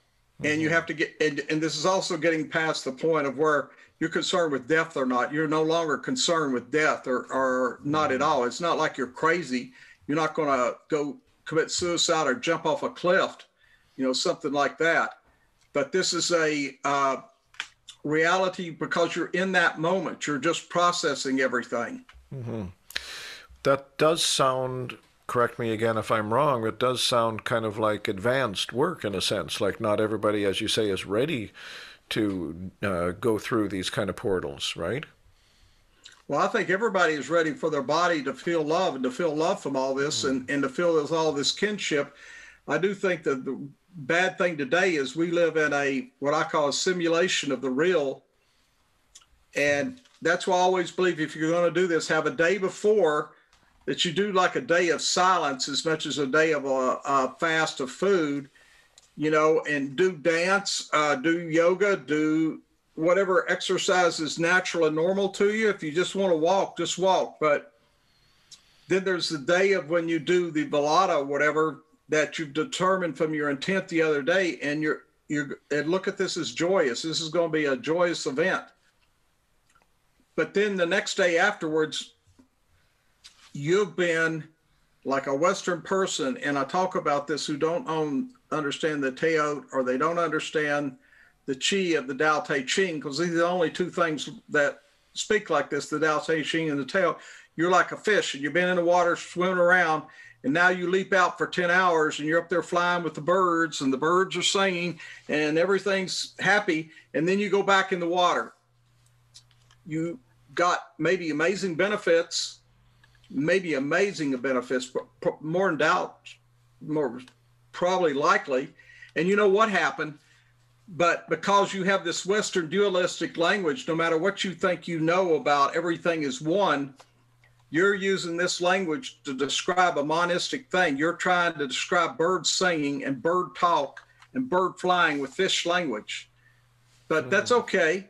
And you mm-hmm. have to get, and, and this is also getting past the point of where you're concerned with death or not. You're no longer concerned with death or, or not at all. It's not like you're crazy. You're not going to go commit suicide or jump off a cliff, you know, something like that. But this is a uh, reality because you're in that moment. You're just processing everything. Mm-hmm. That does sound correct me again if I'm wrong, it does sound kind of like advanced work in a sense. Like not everybody, as you say, is ready to uh, go through these kind of portals, right? Well, I think everybody is ready for their body to feel love and to feel love from all this mm. and, and to feel there's all this kinship. I do think that the bad thing today is we live in a what I call a simulation of the real. And that's why I always believe if you're going to do this, have a day before that you do like a day of silence as much as a day of a, a fast of food you know, and do dance, uh, do yoga, do whatever exercise is natural and normal to you. If you just want to walk, just walk. But then there's the day of when you do the velada, whatever that you've determined from your intent the other day, and you're you're and look at this as joyous. This is going to be a joyous event. But then the next day afterwards, you've been like a Western person, and I talk about this who don't own understand the Teotl or they don't understand the Chi of the Tao Te Ching because these are the only two things that speak like this, the Tao Te Ching and the Tao, you're like a fish and you've been in the water swimming around and now you leap out for 10 hours and you're up there flying with the birds and the birds are singing and everything's happy and then you go back in the water. You got maybe amazing benefits maybe amazing benefits but more in doubt more probably likely and you know what happened but because you have this western dualistic language no matter what you think you know about everything is one you're using this language to describe a monistic thing. You're trying to describe birds singing and bird talk and bird flying with fish language. But that's hmm. okay.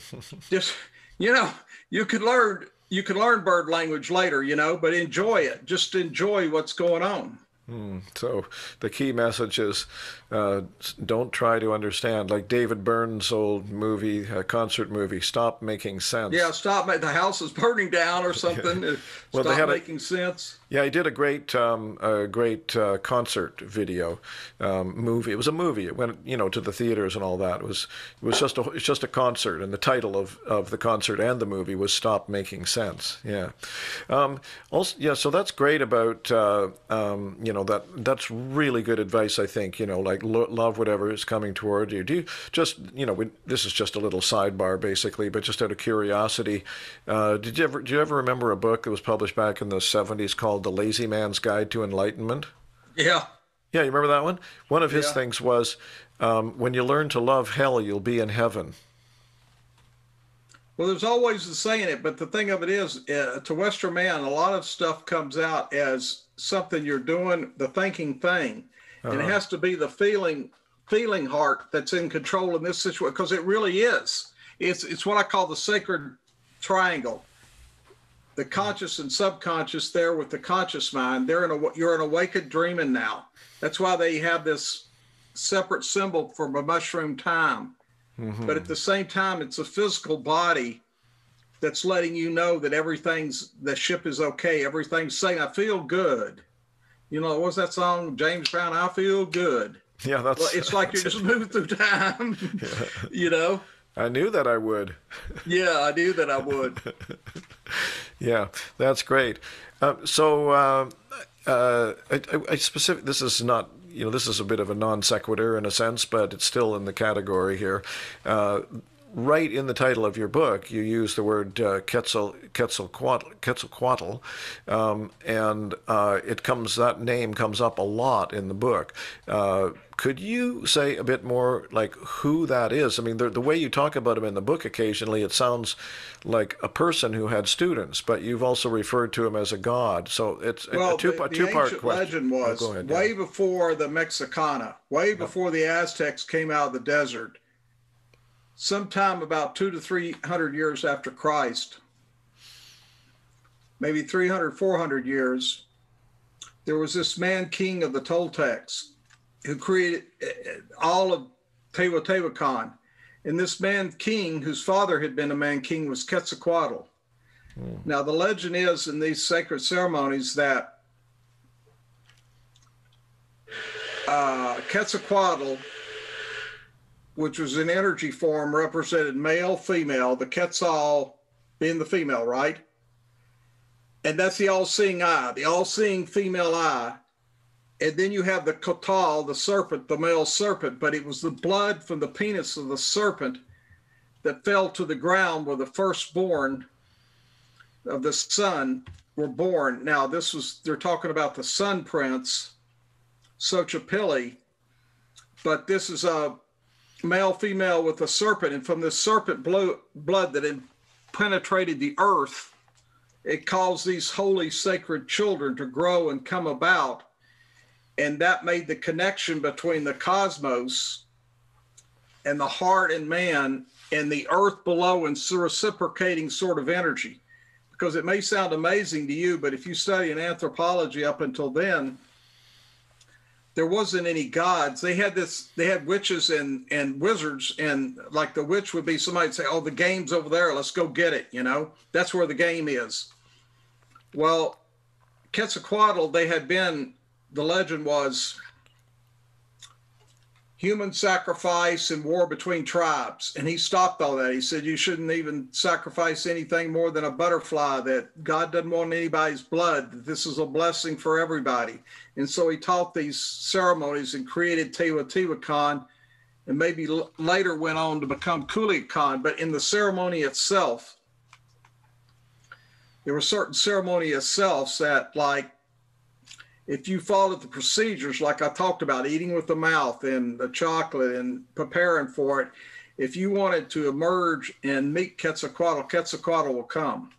Just you know, you could learn you can learn bird language later, you know, but enjoy it. Just enjoy what's going on. Hmm. So the key message is uh, don't try to understand. Like David Byrne's old movie, uh, concert movie, Stop Making Sense. Yeah, stop. The house is burning down or something. yeah. well, stop making a, sense. Yeah, he did a great, um, a great uh, concert video um, movie. It was a movie. It went, you know, to the theaters and all that. It was, it was just a, it's just a concert, and the title of, of the concert and the movie was "Stop Making Sense." Yeah. Um, also, yeah. So that's great about, uh, um, you know, that that's really good advice. I think, you know, like lo- love whatever is coming toward you. Do you just, you know, we, this is just a little sidebar, basically, but just out of curiosity, uh, did you ever, do you ever remember a book that was published back in the '70s called the Lazy Man's Guide to Enlightenment? Yeah. Yeah, you remember that one? One of his yeah. things was um, when you learn to love hell, you'll be in heaven. Well, there's always the saying it, but the thing of it is, uh, to Western man, a lot of stuff comes out as something you're doing, the thinking thing, uh-huh. and it uh-huh. has to be the feeling, feeling heart that's in control in this situation because it really is. It's it's what I call the sacred triangle the conscious and subconscious there with the conscious mind they're in a you're an awakened dreaming now that's why they have this separate symbol from a mushroom time mm-hmm. but at the same time it's a physical body that's letting you know that everything's the ship is okay everything's saying i feel good you know what's that song james brown i feel good yeah that's well, it's like you're just moving through time yeah. you know i knew that i would yeah i knew that i would yeah, that's great. Uh, so, uh, uh, I, I specific. This is not you know this is a bit of a non sequitur in a sense, but it's still in the category here. Uh, right in the title of your book, you use the word uh, Quetzal, Quetzalcoatl, Quetzalcoatl um, and uh, it comes that name comes up a lot in the book. Uh, could you say a bit more like who that is? I mean, the, the way you talk about him in the book occasionally, it sounds like a person who had students, but you've also referred to him as a god. So it's well, a two, the, a two part question. legend was oh, ahead, way yeah. before the Mexicana, way before the Aztecs came out of the desert sometime about two to 300 years after Christ, maybe 300, 400 years, there was this man king of the Toltecs who created eh, eh, all of Teotihuacan. And this man king, whose father had been a man king, was Quetzalcoatl. Mm. Now, the legend is in these sacred ceremonies that uh, Quetzalcoatl which was an energy form represented male, female, the Quetzal being the female, right? And that's the all seeing eye, the all seeing female eye. And then you have the Coatl, the serpent, the male serpent, but it was the blood from the penis of the serpent that fell to the ground where the firstborn of the sun were born. Now, this was, they're talking about the sun prince, Xochipilli, but this is a male female with a serpent and from this serpent blood that had penetrated the earth it caused these holy sacred children to grow and come about. And that made the connection between the cosmos and the heart and man and the earth below and reciprocating sort of energy. Because it may sound amazing to you but if you study in anthropology up until then there wasn't any gods. They had this. They had witches and and wizards, and like the witch would be somebody would say, "Oh, the game's over there. Let's go get it." You know, that's where the game is. Well, Quetzalcoatl, they had been. The legend was human sacrifice and war between tribes. And he stopped all that. He said, You shouldn't even sacrifice anything more than a butterfly, that God doesn't want anybody's blood, that this is a blessing for everybody. And so he taught these ceremonies and created Teotihuacan and maybe later went on to become Kukulcan. But in the ceremony itself, there were certain ceremony itself that, like, if you follow the procedures like I talked about, eating with the mouth and the chocolate and preparing for it, if you wanted to emerge and meet Quetzalcoatl, Quetzalcoatl will come.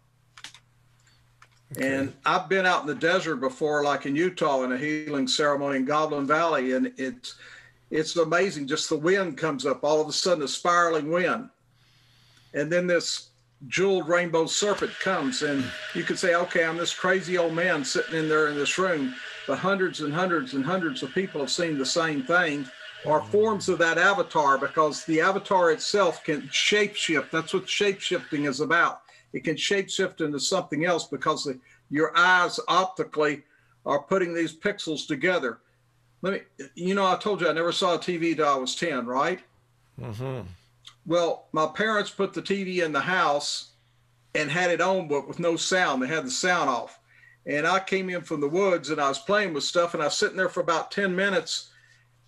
Okay. And I've been out in the desert before, like in Utah, in a healing ceremony in Goblin Valley, and it's it's amazing. Just the wind comes up, all of a sudden, a spiraling wind, and then this jeweled rainbow serpent comes, and you could say, "Okay, I'm this crazy old man sitting in there in this room." But hundreds and hundreds and hundreds of people have seen the same thing are forms of that avatar because the avatar itself can shapeshift. That's what shapeshifting is about. It can shapeshift into something else because the, your eyes optically are putting these pixels together. Let me, you know, I told you I never saw a TV till I was 10, right? Mm-hmm. Well, my parents put the TV in the house and had it on, but with no sound. They had the sound off and I came in from the woods and I was playing with stuff and I was sitting there for about 10 minutes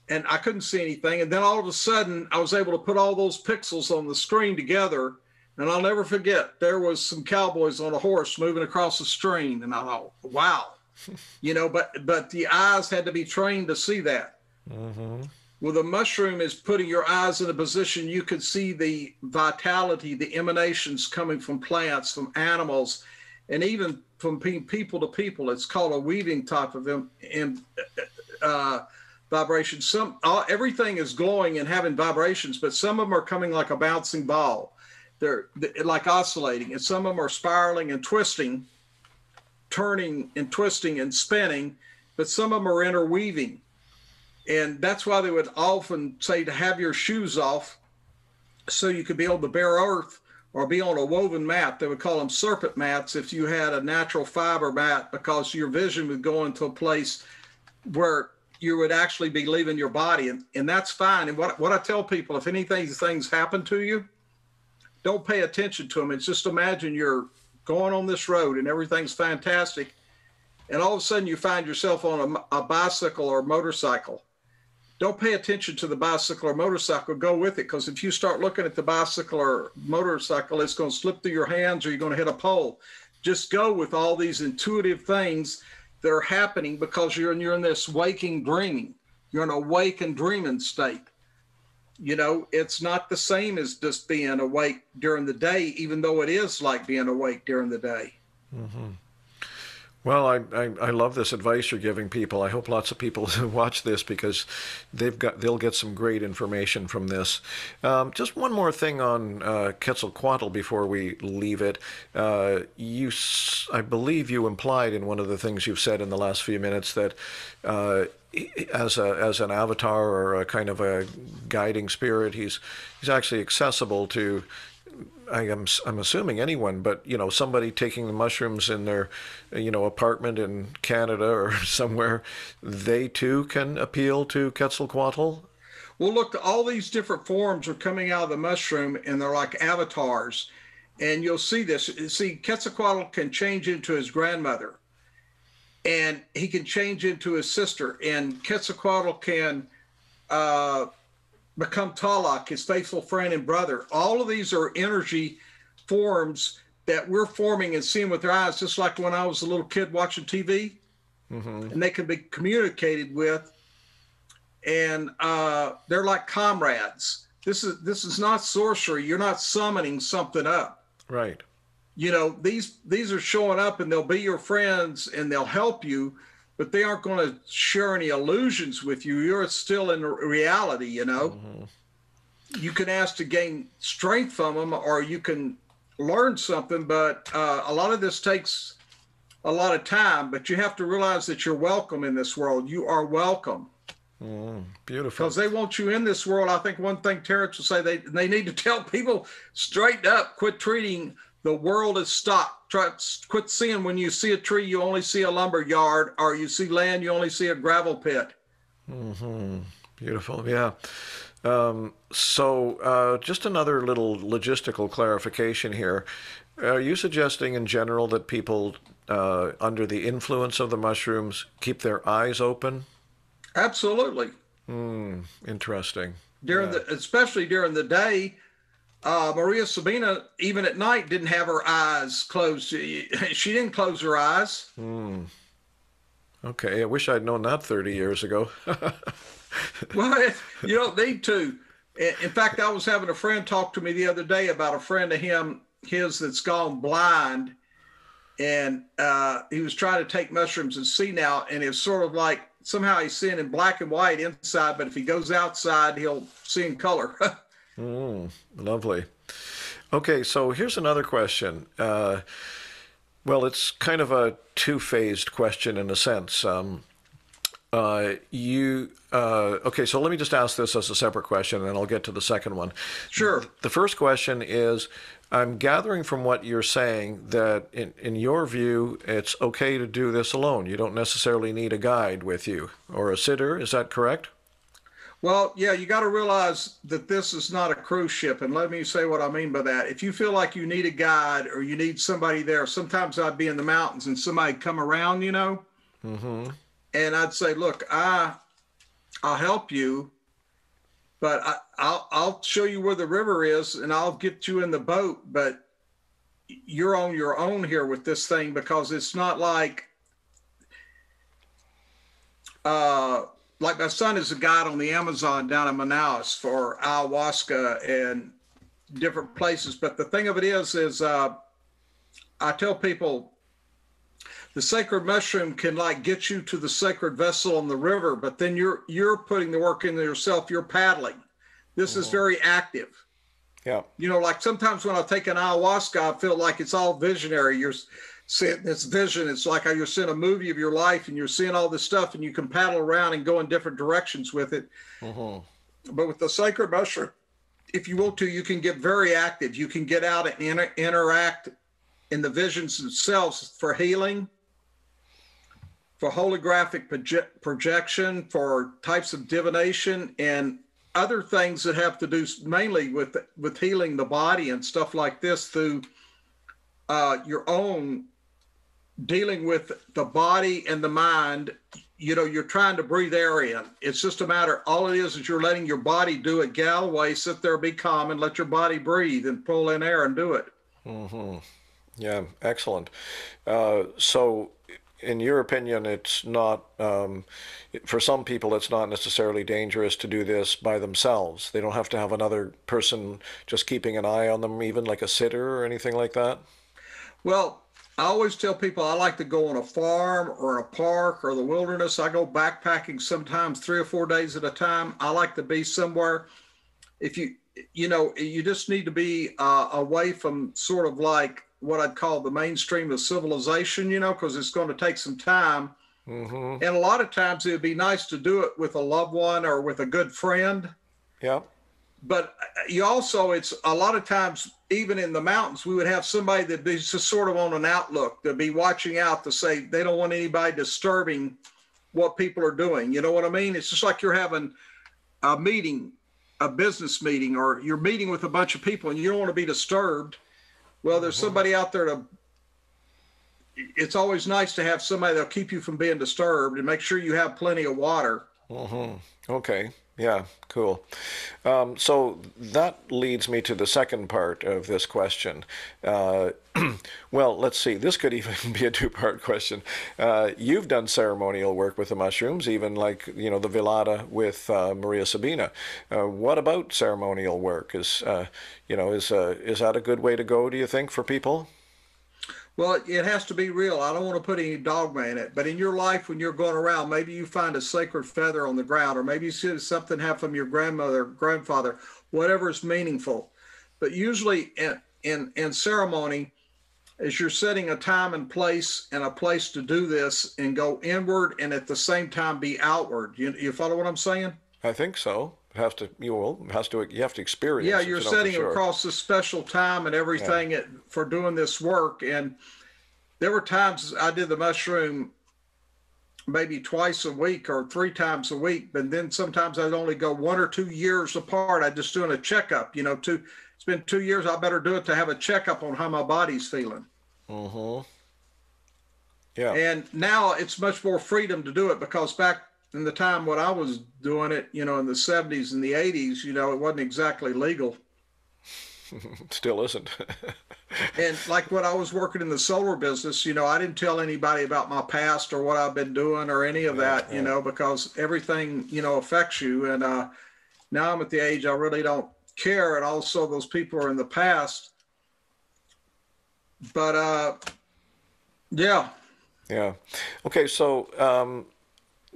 and I couldn't see anything. And then all of a sudden I was able to put all those pixels on the screen together. And I'll never forget there was some cowboys on a horse moving across the stream. And I thought, wow, you know, but but the eyes had to be trained to see that. Mm-hmm. Well, the mushroom is putting your eyes in a position you can see the vitality, the emanations coming from plants, from animals, and even from people to people. It's called a weaving type of uh, vibration. Some all, everything is glowing and having vibrations, but some of them are coming like a bouncing ball. They're, they're like oscillating, and some of them are spiraling and twisting, turning and twisting and spinning, but some of them are interweaving. And that's why they would often say to have your shoes off so you could be able to bear earth or be on a woven mat. They would call them serpent mats if you had a natural fiber mat because your vision would go into a place where you would actually be leaving your body. And, and that's fine. And what, what I tell people, if anything, things happen to you, don't pay attention to them. It's just imagine you're going on this road and everything's fantastic. And all of a sudden you find yourself on a, a bicycle or motorcycle don't pay attention to the bicycle or motorcycle. Go with it because if you start looking at the bicycle or motorcycle it's going to slip through your hands or you're going to hit a pole. Just go with all these intuitive things that are happening because you're in, you're in this waking dreaming. You're in a wake and dreaming state. You know it's not the same as just being awake during the day even though it is like being awake during the day. Mm-hmm. Well, I, I, I, love this advice you're giving people. I hope lots of people watch this because they've got they'll get some great information from this. Um, just one more thing on uh, Quetzalcoatl before we leave it. Uh, you, I believe you implied in one of the things you've said in the last few minutes that uh, as a as an avatar or a kind of a guiding spirit, he's he's actually accessible to I am I'm assuming anyone, but you know somebody taking the mushrooms in their you know apartment in Canada or somewhere, they too can appeal to Quetzalcoatl. Well, look, all these different forms are coming out of the mushroom, and they're like avatars, and you'll see this. See, Quetzalcoatl can change into his grandmother, and he can change into his sister, and Quetzalcoatl can. Uh, become Talak, his faithful friend and brother. All of these are energy forms that we're forming and seeing with our eyes, just like when I was a little kid watching TV, mm-hmm. and they can be communicated with, and uh, they're like comrades. This is this is not sorcery. You're not summoning something up. Right. You know these these are showing up, and they'll be your friends, and they'll help you but they aren't going to share any illusions with you. You're still in reality, you know. Mm-hmm. You can ask to gain strength from them, or you can learn something. But uh, a lot of this takes a lot of time. But you have to realize that you're welcome in this world. You are welcome. Mm, beautiful. Because they want you in this world. I think one thing Terence will say they they need to tell people straight up, quit treating the world is stock. Try quit seeing when you see a tree, you only see a lumber yard, or you see land, you only see a gravel pit. Mm-hmm. Beautiful, yeah. Um, so, uh, just another little logistical clarification here. Are you suggesting in general that people uh, under the influence of the mushrooms keep their eyes open? Absolutely. Hmm, interesting. During yeah. the, especially during the day, uh, Maria Sabina, even at night, didn't have her eyes closed. She, didn't close her eyes. Hmm. Okay, I wish I'd known that 30 years ago. well, you don't need to. In fact, I was having a friend talk to me the other day about a friend of him, his that's gone blind, and uh, he was trying to take mushrooms and see now, and it's sort of like somehow he's seeing in black and white inside, but if he goes outside, he'll see in color. Mm, lovely. Okay, so here's another question. Uh, well, it's kind of a two-phased question in a sense. Um, uh, you uh, okay? So let me just ask this as a separate question, and I'll get to the second one. Sure. The first question is: I'm gathering from what you're saying that, in in your view, it's okay to do this alone. You don't necessarily need a guide with you or a sitter. Is that correct? Well, yeah, you got to realize that this is not a cruise ship. And let me say what I mean by that. If you feel like you need a guide or you need somebody there, sometimes I'd be in the mountains and somebody come around, you know, mm-hmm. and I'd say, look, I, I'll help you, but I, I'll, I'll show you where the river is and I'll get you in the boat. But you're on your own here with this thing because it's not like, uh, like my son is a guide on the Amazon down in Manaus for ayahuasca and different places. But the thing of it is, is uh, I tell people the sacred mushroom can like get you to the sacred vessel on the river, but then you're you're putting the work into yourself. You're paddling. This is mm-hmm. very active. Yeah. You know, like sometimes when I take an ayahuasca, I feel like it's all visionary. You're seeing this vision. It's like you're seeing a movie of your life and you're seeing all this stuff and you can paddle around and go in different directions with it. Mm-hmm. But with the sacred mushroom, if you want to, you can get very active. You can get out and inter- interact in the visions themselves for healing, for holographic proje- projection, for types of divination, and other things that have to do mainly with with healing the body and stuff like this through uh, your own dealing with the body and the mind you know you're trying to breathe air in. It's just a matter all it is is you're letting your body do it. Galway sit there be calm and let your body breathe and pull in air and do it. Mm-hmm. yeah excellent. Uh, so in your opinion it's not um, for some people it's not necessarily dangerous to do this by themselves. They don't have to have another person just keeping an eye on them even like a sitter or anything like that? Well I always tell people I like to go on a farm or a park or the wilderness. I go backpacking sometimes three or four days at a time. I like to be somewhere. If you, you know, you just need to be uh, away from sort of like what I'd call the mainstream of civilization, you know, because it's going to take some time. Mm-hmm. And a lot of times it would be nice to do it with a loved one or with a good friend. Yeah but you also it's a lot of times even in the mountains we would have somebody that be just sort of on an outlook to be watching out to say they don't want anybody disturbing what people are doing. You know what i mean? It's just like you're having a meeting a business meeting or you're meeting with a bunch of people and you don't want to be disturbed. Well there's mm-hmm. somebody out there to it's always nice to have somebody that'll keep you from being disturbed and make sure you have plenty of water. Mm-hmm. okay yeah, cool. Um, so that leads me to the second part of this question. Uh, well, let's see. This could even be a two-part question. Uh, you've done ceremonial work with the mushrooms, even like you know the Velada with uh, Maria Sabina. Uh, what about ceremonial work? Is uh, you know is uh, is that a good way to go? Do you think for people? Well, it has to be real. I don't want to put any dogma in it, but in your life, when you're going around, maybe you find a sacred feather on the ground, or maybe you see something happen from your grandmother, grandfather, whatever is meaningful. But usually in, in, in ceremony, as you're setting a time and place and a place to do this and go inward and at the same time be outward. You, you follow what I'm saying? I think so has to you will has to you have to experience. Yeah, you're setting sure. across this special time and everything yeah. for doing this work. And there were times I did the mushroom maybe twice a week or three times a week. But then sometimes I'd only go one or two years apart. I just doing a checkup, you know, two, it's been two years. I better do it to have a checkup on how my body's feeling. Mm-hmm. Yeah. And now it's much more freedom to do it because back in the time when I was doing it, you know, in the 70s and the 80s, you know, it wasn't exactly legal. Still isn't. and like when I was working in the solar business, you know, I didn't tell anybody about my past or what I've been doing or any of that, you know, because everything, you know, affects you. And uh, now I'm at the age I really don't care. And also, those people are in the past. But uh, yeah. Yeah. Okay. So, um,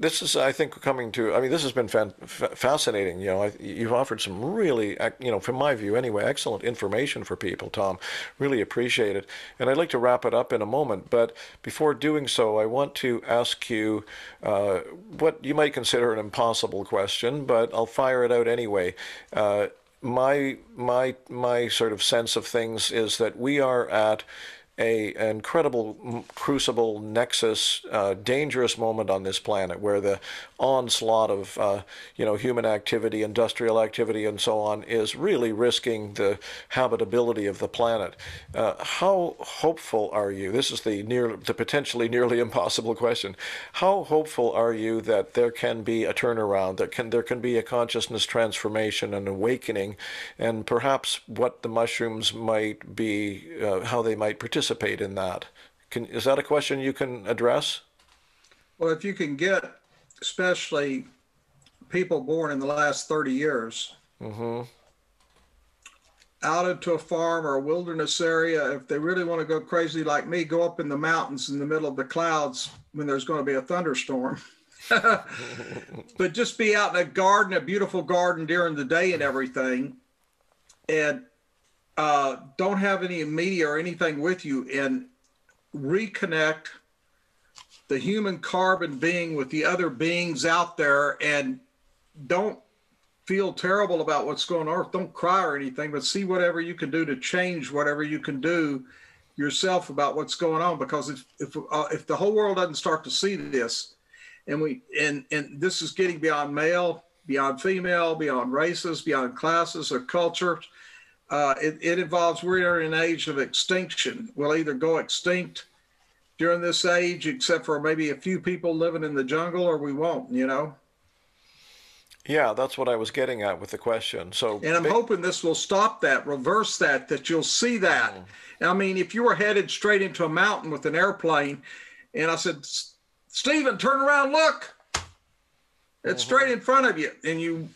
this is, I think, coming to. I mean, this has been fan, fascinating. You know, I, you've offered some really, you know, from my view anyway, excellent information for people, Tom. Really appreciate it. And I'd like to wrap it up in a moment. But before doing so, I want to ask you uh, what you might consider an impossible question, but I'll fire it out anyway. Uh, my my my sort of sense of things is that we are at a an incredible crucible nexus, uh, dangerous moment on this planet where the onslaught of uh, you know human activity, industrial activity, and so on is really risking the habitability of the planet. Uh, how hopeful are you? This is the near the potentially nearly impossible question. How hopeful are you that there can be a turnaround? That can there can be a consciousness transformation, an awakening, and perhaps what the mushrooms might be, uh, how they might participate participate in that? Can, is that a question you can address? Well, if you can get, especially people born in the last 30 years, mm-hmm. out into a farm or a wilderness area, if they really want to go crazy like me, go up in the mountains in the middle of the clouds when there's going to be a thunderstorm. but just be out in a garden, a beautiful garden during the day and everything. And uh, don't have any media or anything with you and reconnect the human carbon being with the other beings out there and don't feel terrible about what's going on don't cry or anything but see whatever you can do to change whatever you can do yourself about what's going on because if if, uh, if the whole world doesn't start to see this and we and and this is getting beyond male beyond female beyond races beyond classes or cultures uh, it, it involves we're in an age of extinction. We'll either go extinct during this age, except for maybe a few people living in the jungle, or we won't, you know? Yeah, that's what I was getting at with the question. So, and I'm hoping this will stop that, reverse that, that you'll see that. Mm. I mean, if you were headed straight into a mountain with an airplane, and I said, Stephen, turn around, look, it's mm-hmm. straight in front of you, and you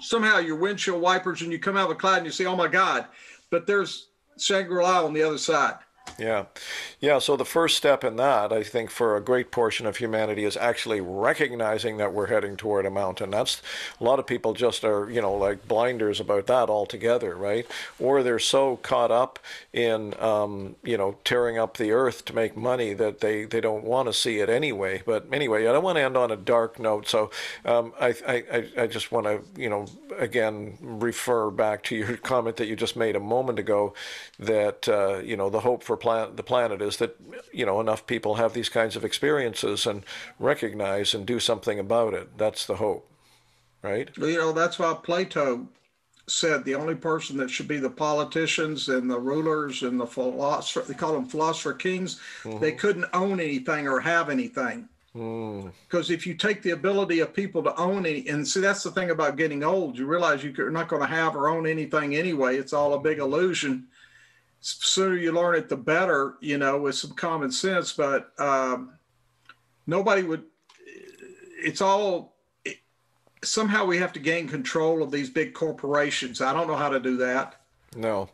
somehow your windshield wipers and you come out of a cloud and you say, oh my God, but there's Shangri La on the other side. Yeah. Yeah. So the first step in that, I think, for a great portion of humanity is actually recognizing that we're heading toward a mountain. That's a lot of people just are, you know, like blinders about that altogether, right? Or they're so caught up in, um, you know, tearing up the earth to make money that they, they don't want to see it anyway. But anyway, I don't want to end on a dark note. So um, I, I, I just want to, you know, again, refer back to your comment that you just made a moment ago that, uh, you know, the hope for plan- the planet is that you know enough people have these kinds of experiences and recognize and do something about it. That's the hope, right? You know, that's why Plato said the only person that should be the politicians and the rulers and the philosopher they call them philosopher kings mm-hmm. they couldn't own anything or have anything because mm. if you take the ability of people to own any and see that's the thing about getting old you realize you're not going to have or own anything anyway it's all a big illusion sooner you learn it, the better, you know, with some common sense. But um, nobody would, it's all, it, somehow we have to gain control of these big corporations. I don't know how to do that. No.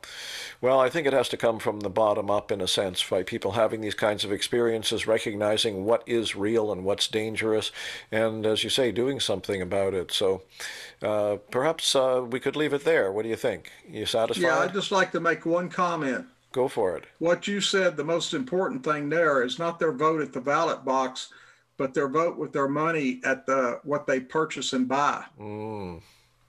Well, I think it has to come from the bottom up in a sense by people having these kinds of experiences, recognizing what is real and what's dangerous, and as you say, doing something about it. So uh, perhaps uh, we could leave it there. What do you think? You satisfied? Yeah, I'd just like to make one comment. Go for it. What you said, the most important thing there is not their vote at the ballot box, but their vote with their money at the what they purchase and buy. Mm,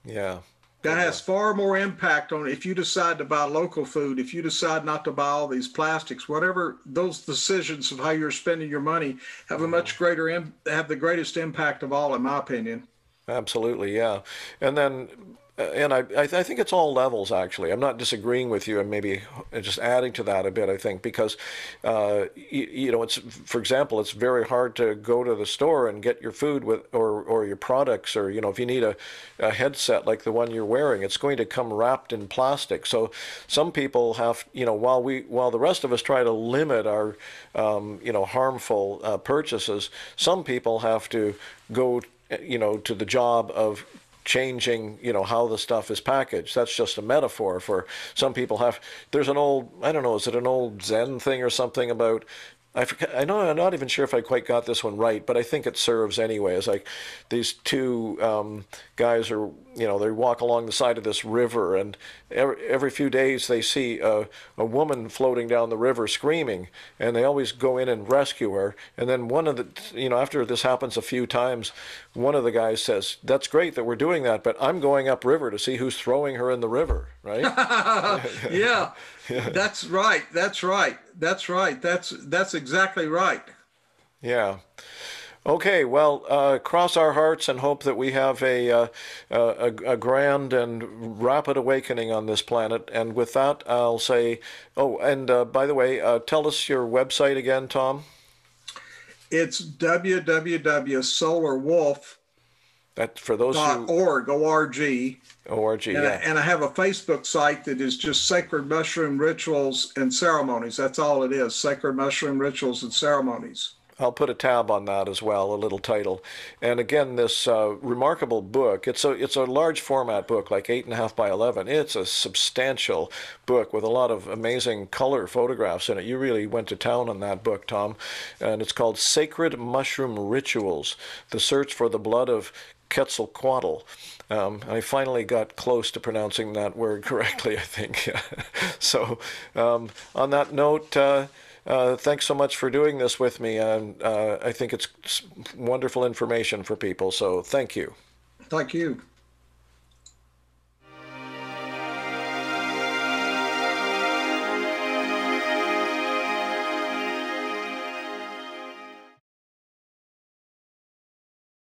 yeah. That has far more impact on if you decide to buy local food, if you decide not to buy all these plastics, whatever those decisions of how you're spending your money have a much greater have the greatest impact of all, in my opinion. Absolutely, yeah. And then, and I, I think it's all levels actually. I'm not disagreeing with you, and maybe just adding to that a bit. I think because, uh, you, you know, it's for example, it's very hard to go to the store and get your food with or or your products, or you know, if you need a, a headset like the one you're wearing, it's going to come wrapped in plastic. So some people have, you know, while we while the rest of us try to limit our, um, you know, harmful uh, purchases, some people have to go you know, to the job of changing, you know, how the stuff is packaged. That's just a metaphor for some people have. There's an old, I don't know, is it an old Zen thing or something about? I forget, I know I'm not even sure if I quite got this one right, but I think it serves anyway. It's like these two um, guys are, you know, they walk along the side of this river, and every, every few days they see a, a woman floating down the river screaming, and they always go in and rescue her. And then one of the, you know, after this happens a few times, one of the guys says, "That's great that we're doing that, but I'm going upriver to see who's throwing her in the river." Right? yeah, that's right. That's right. That's right. That's that's exactly right. Yeah. Okay, well, uh, cross our hearts and hope that we have a, uh, a, a grand and rapid awakening on this planet. And with that, I'll say, oh, and uh, by the way, uh, tell us your website again, Tom. It's www.solarwolf.org. That for those who org org org and, yeah. I, and I have a Facebook site that is just sacred mushroom rituals and ceremonies. That's all it is: sacred mushroom rituals and ceremonies. I'll put a tab on that as well, a little title. And again, this uh, remarkable book. It's a it's a large format book, like eight and a half by eleven. It's a substantial book with a lot of amazing color photographs in it. You really went to town on that book, Tom. And it's called Sacred Mushroom Rituals: The Search for the Blood of Quetzalcoatl. Um, I finally got close to pronouncing that word correctly, I think. so, um, on that note. Uh, uh, thanks so much for doing this with me. And uh, I think it's wonderful information for people. So thank you. Thank you.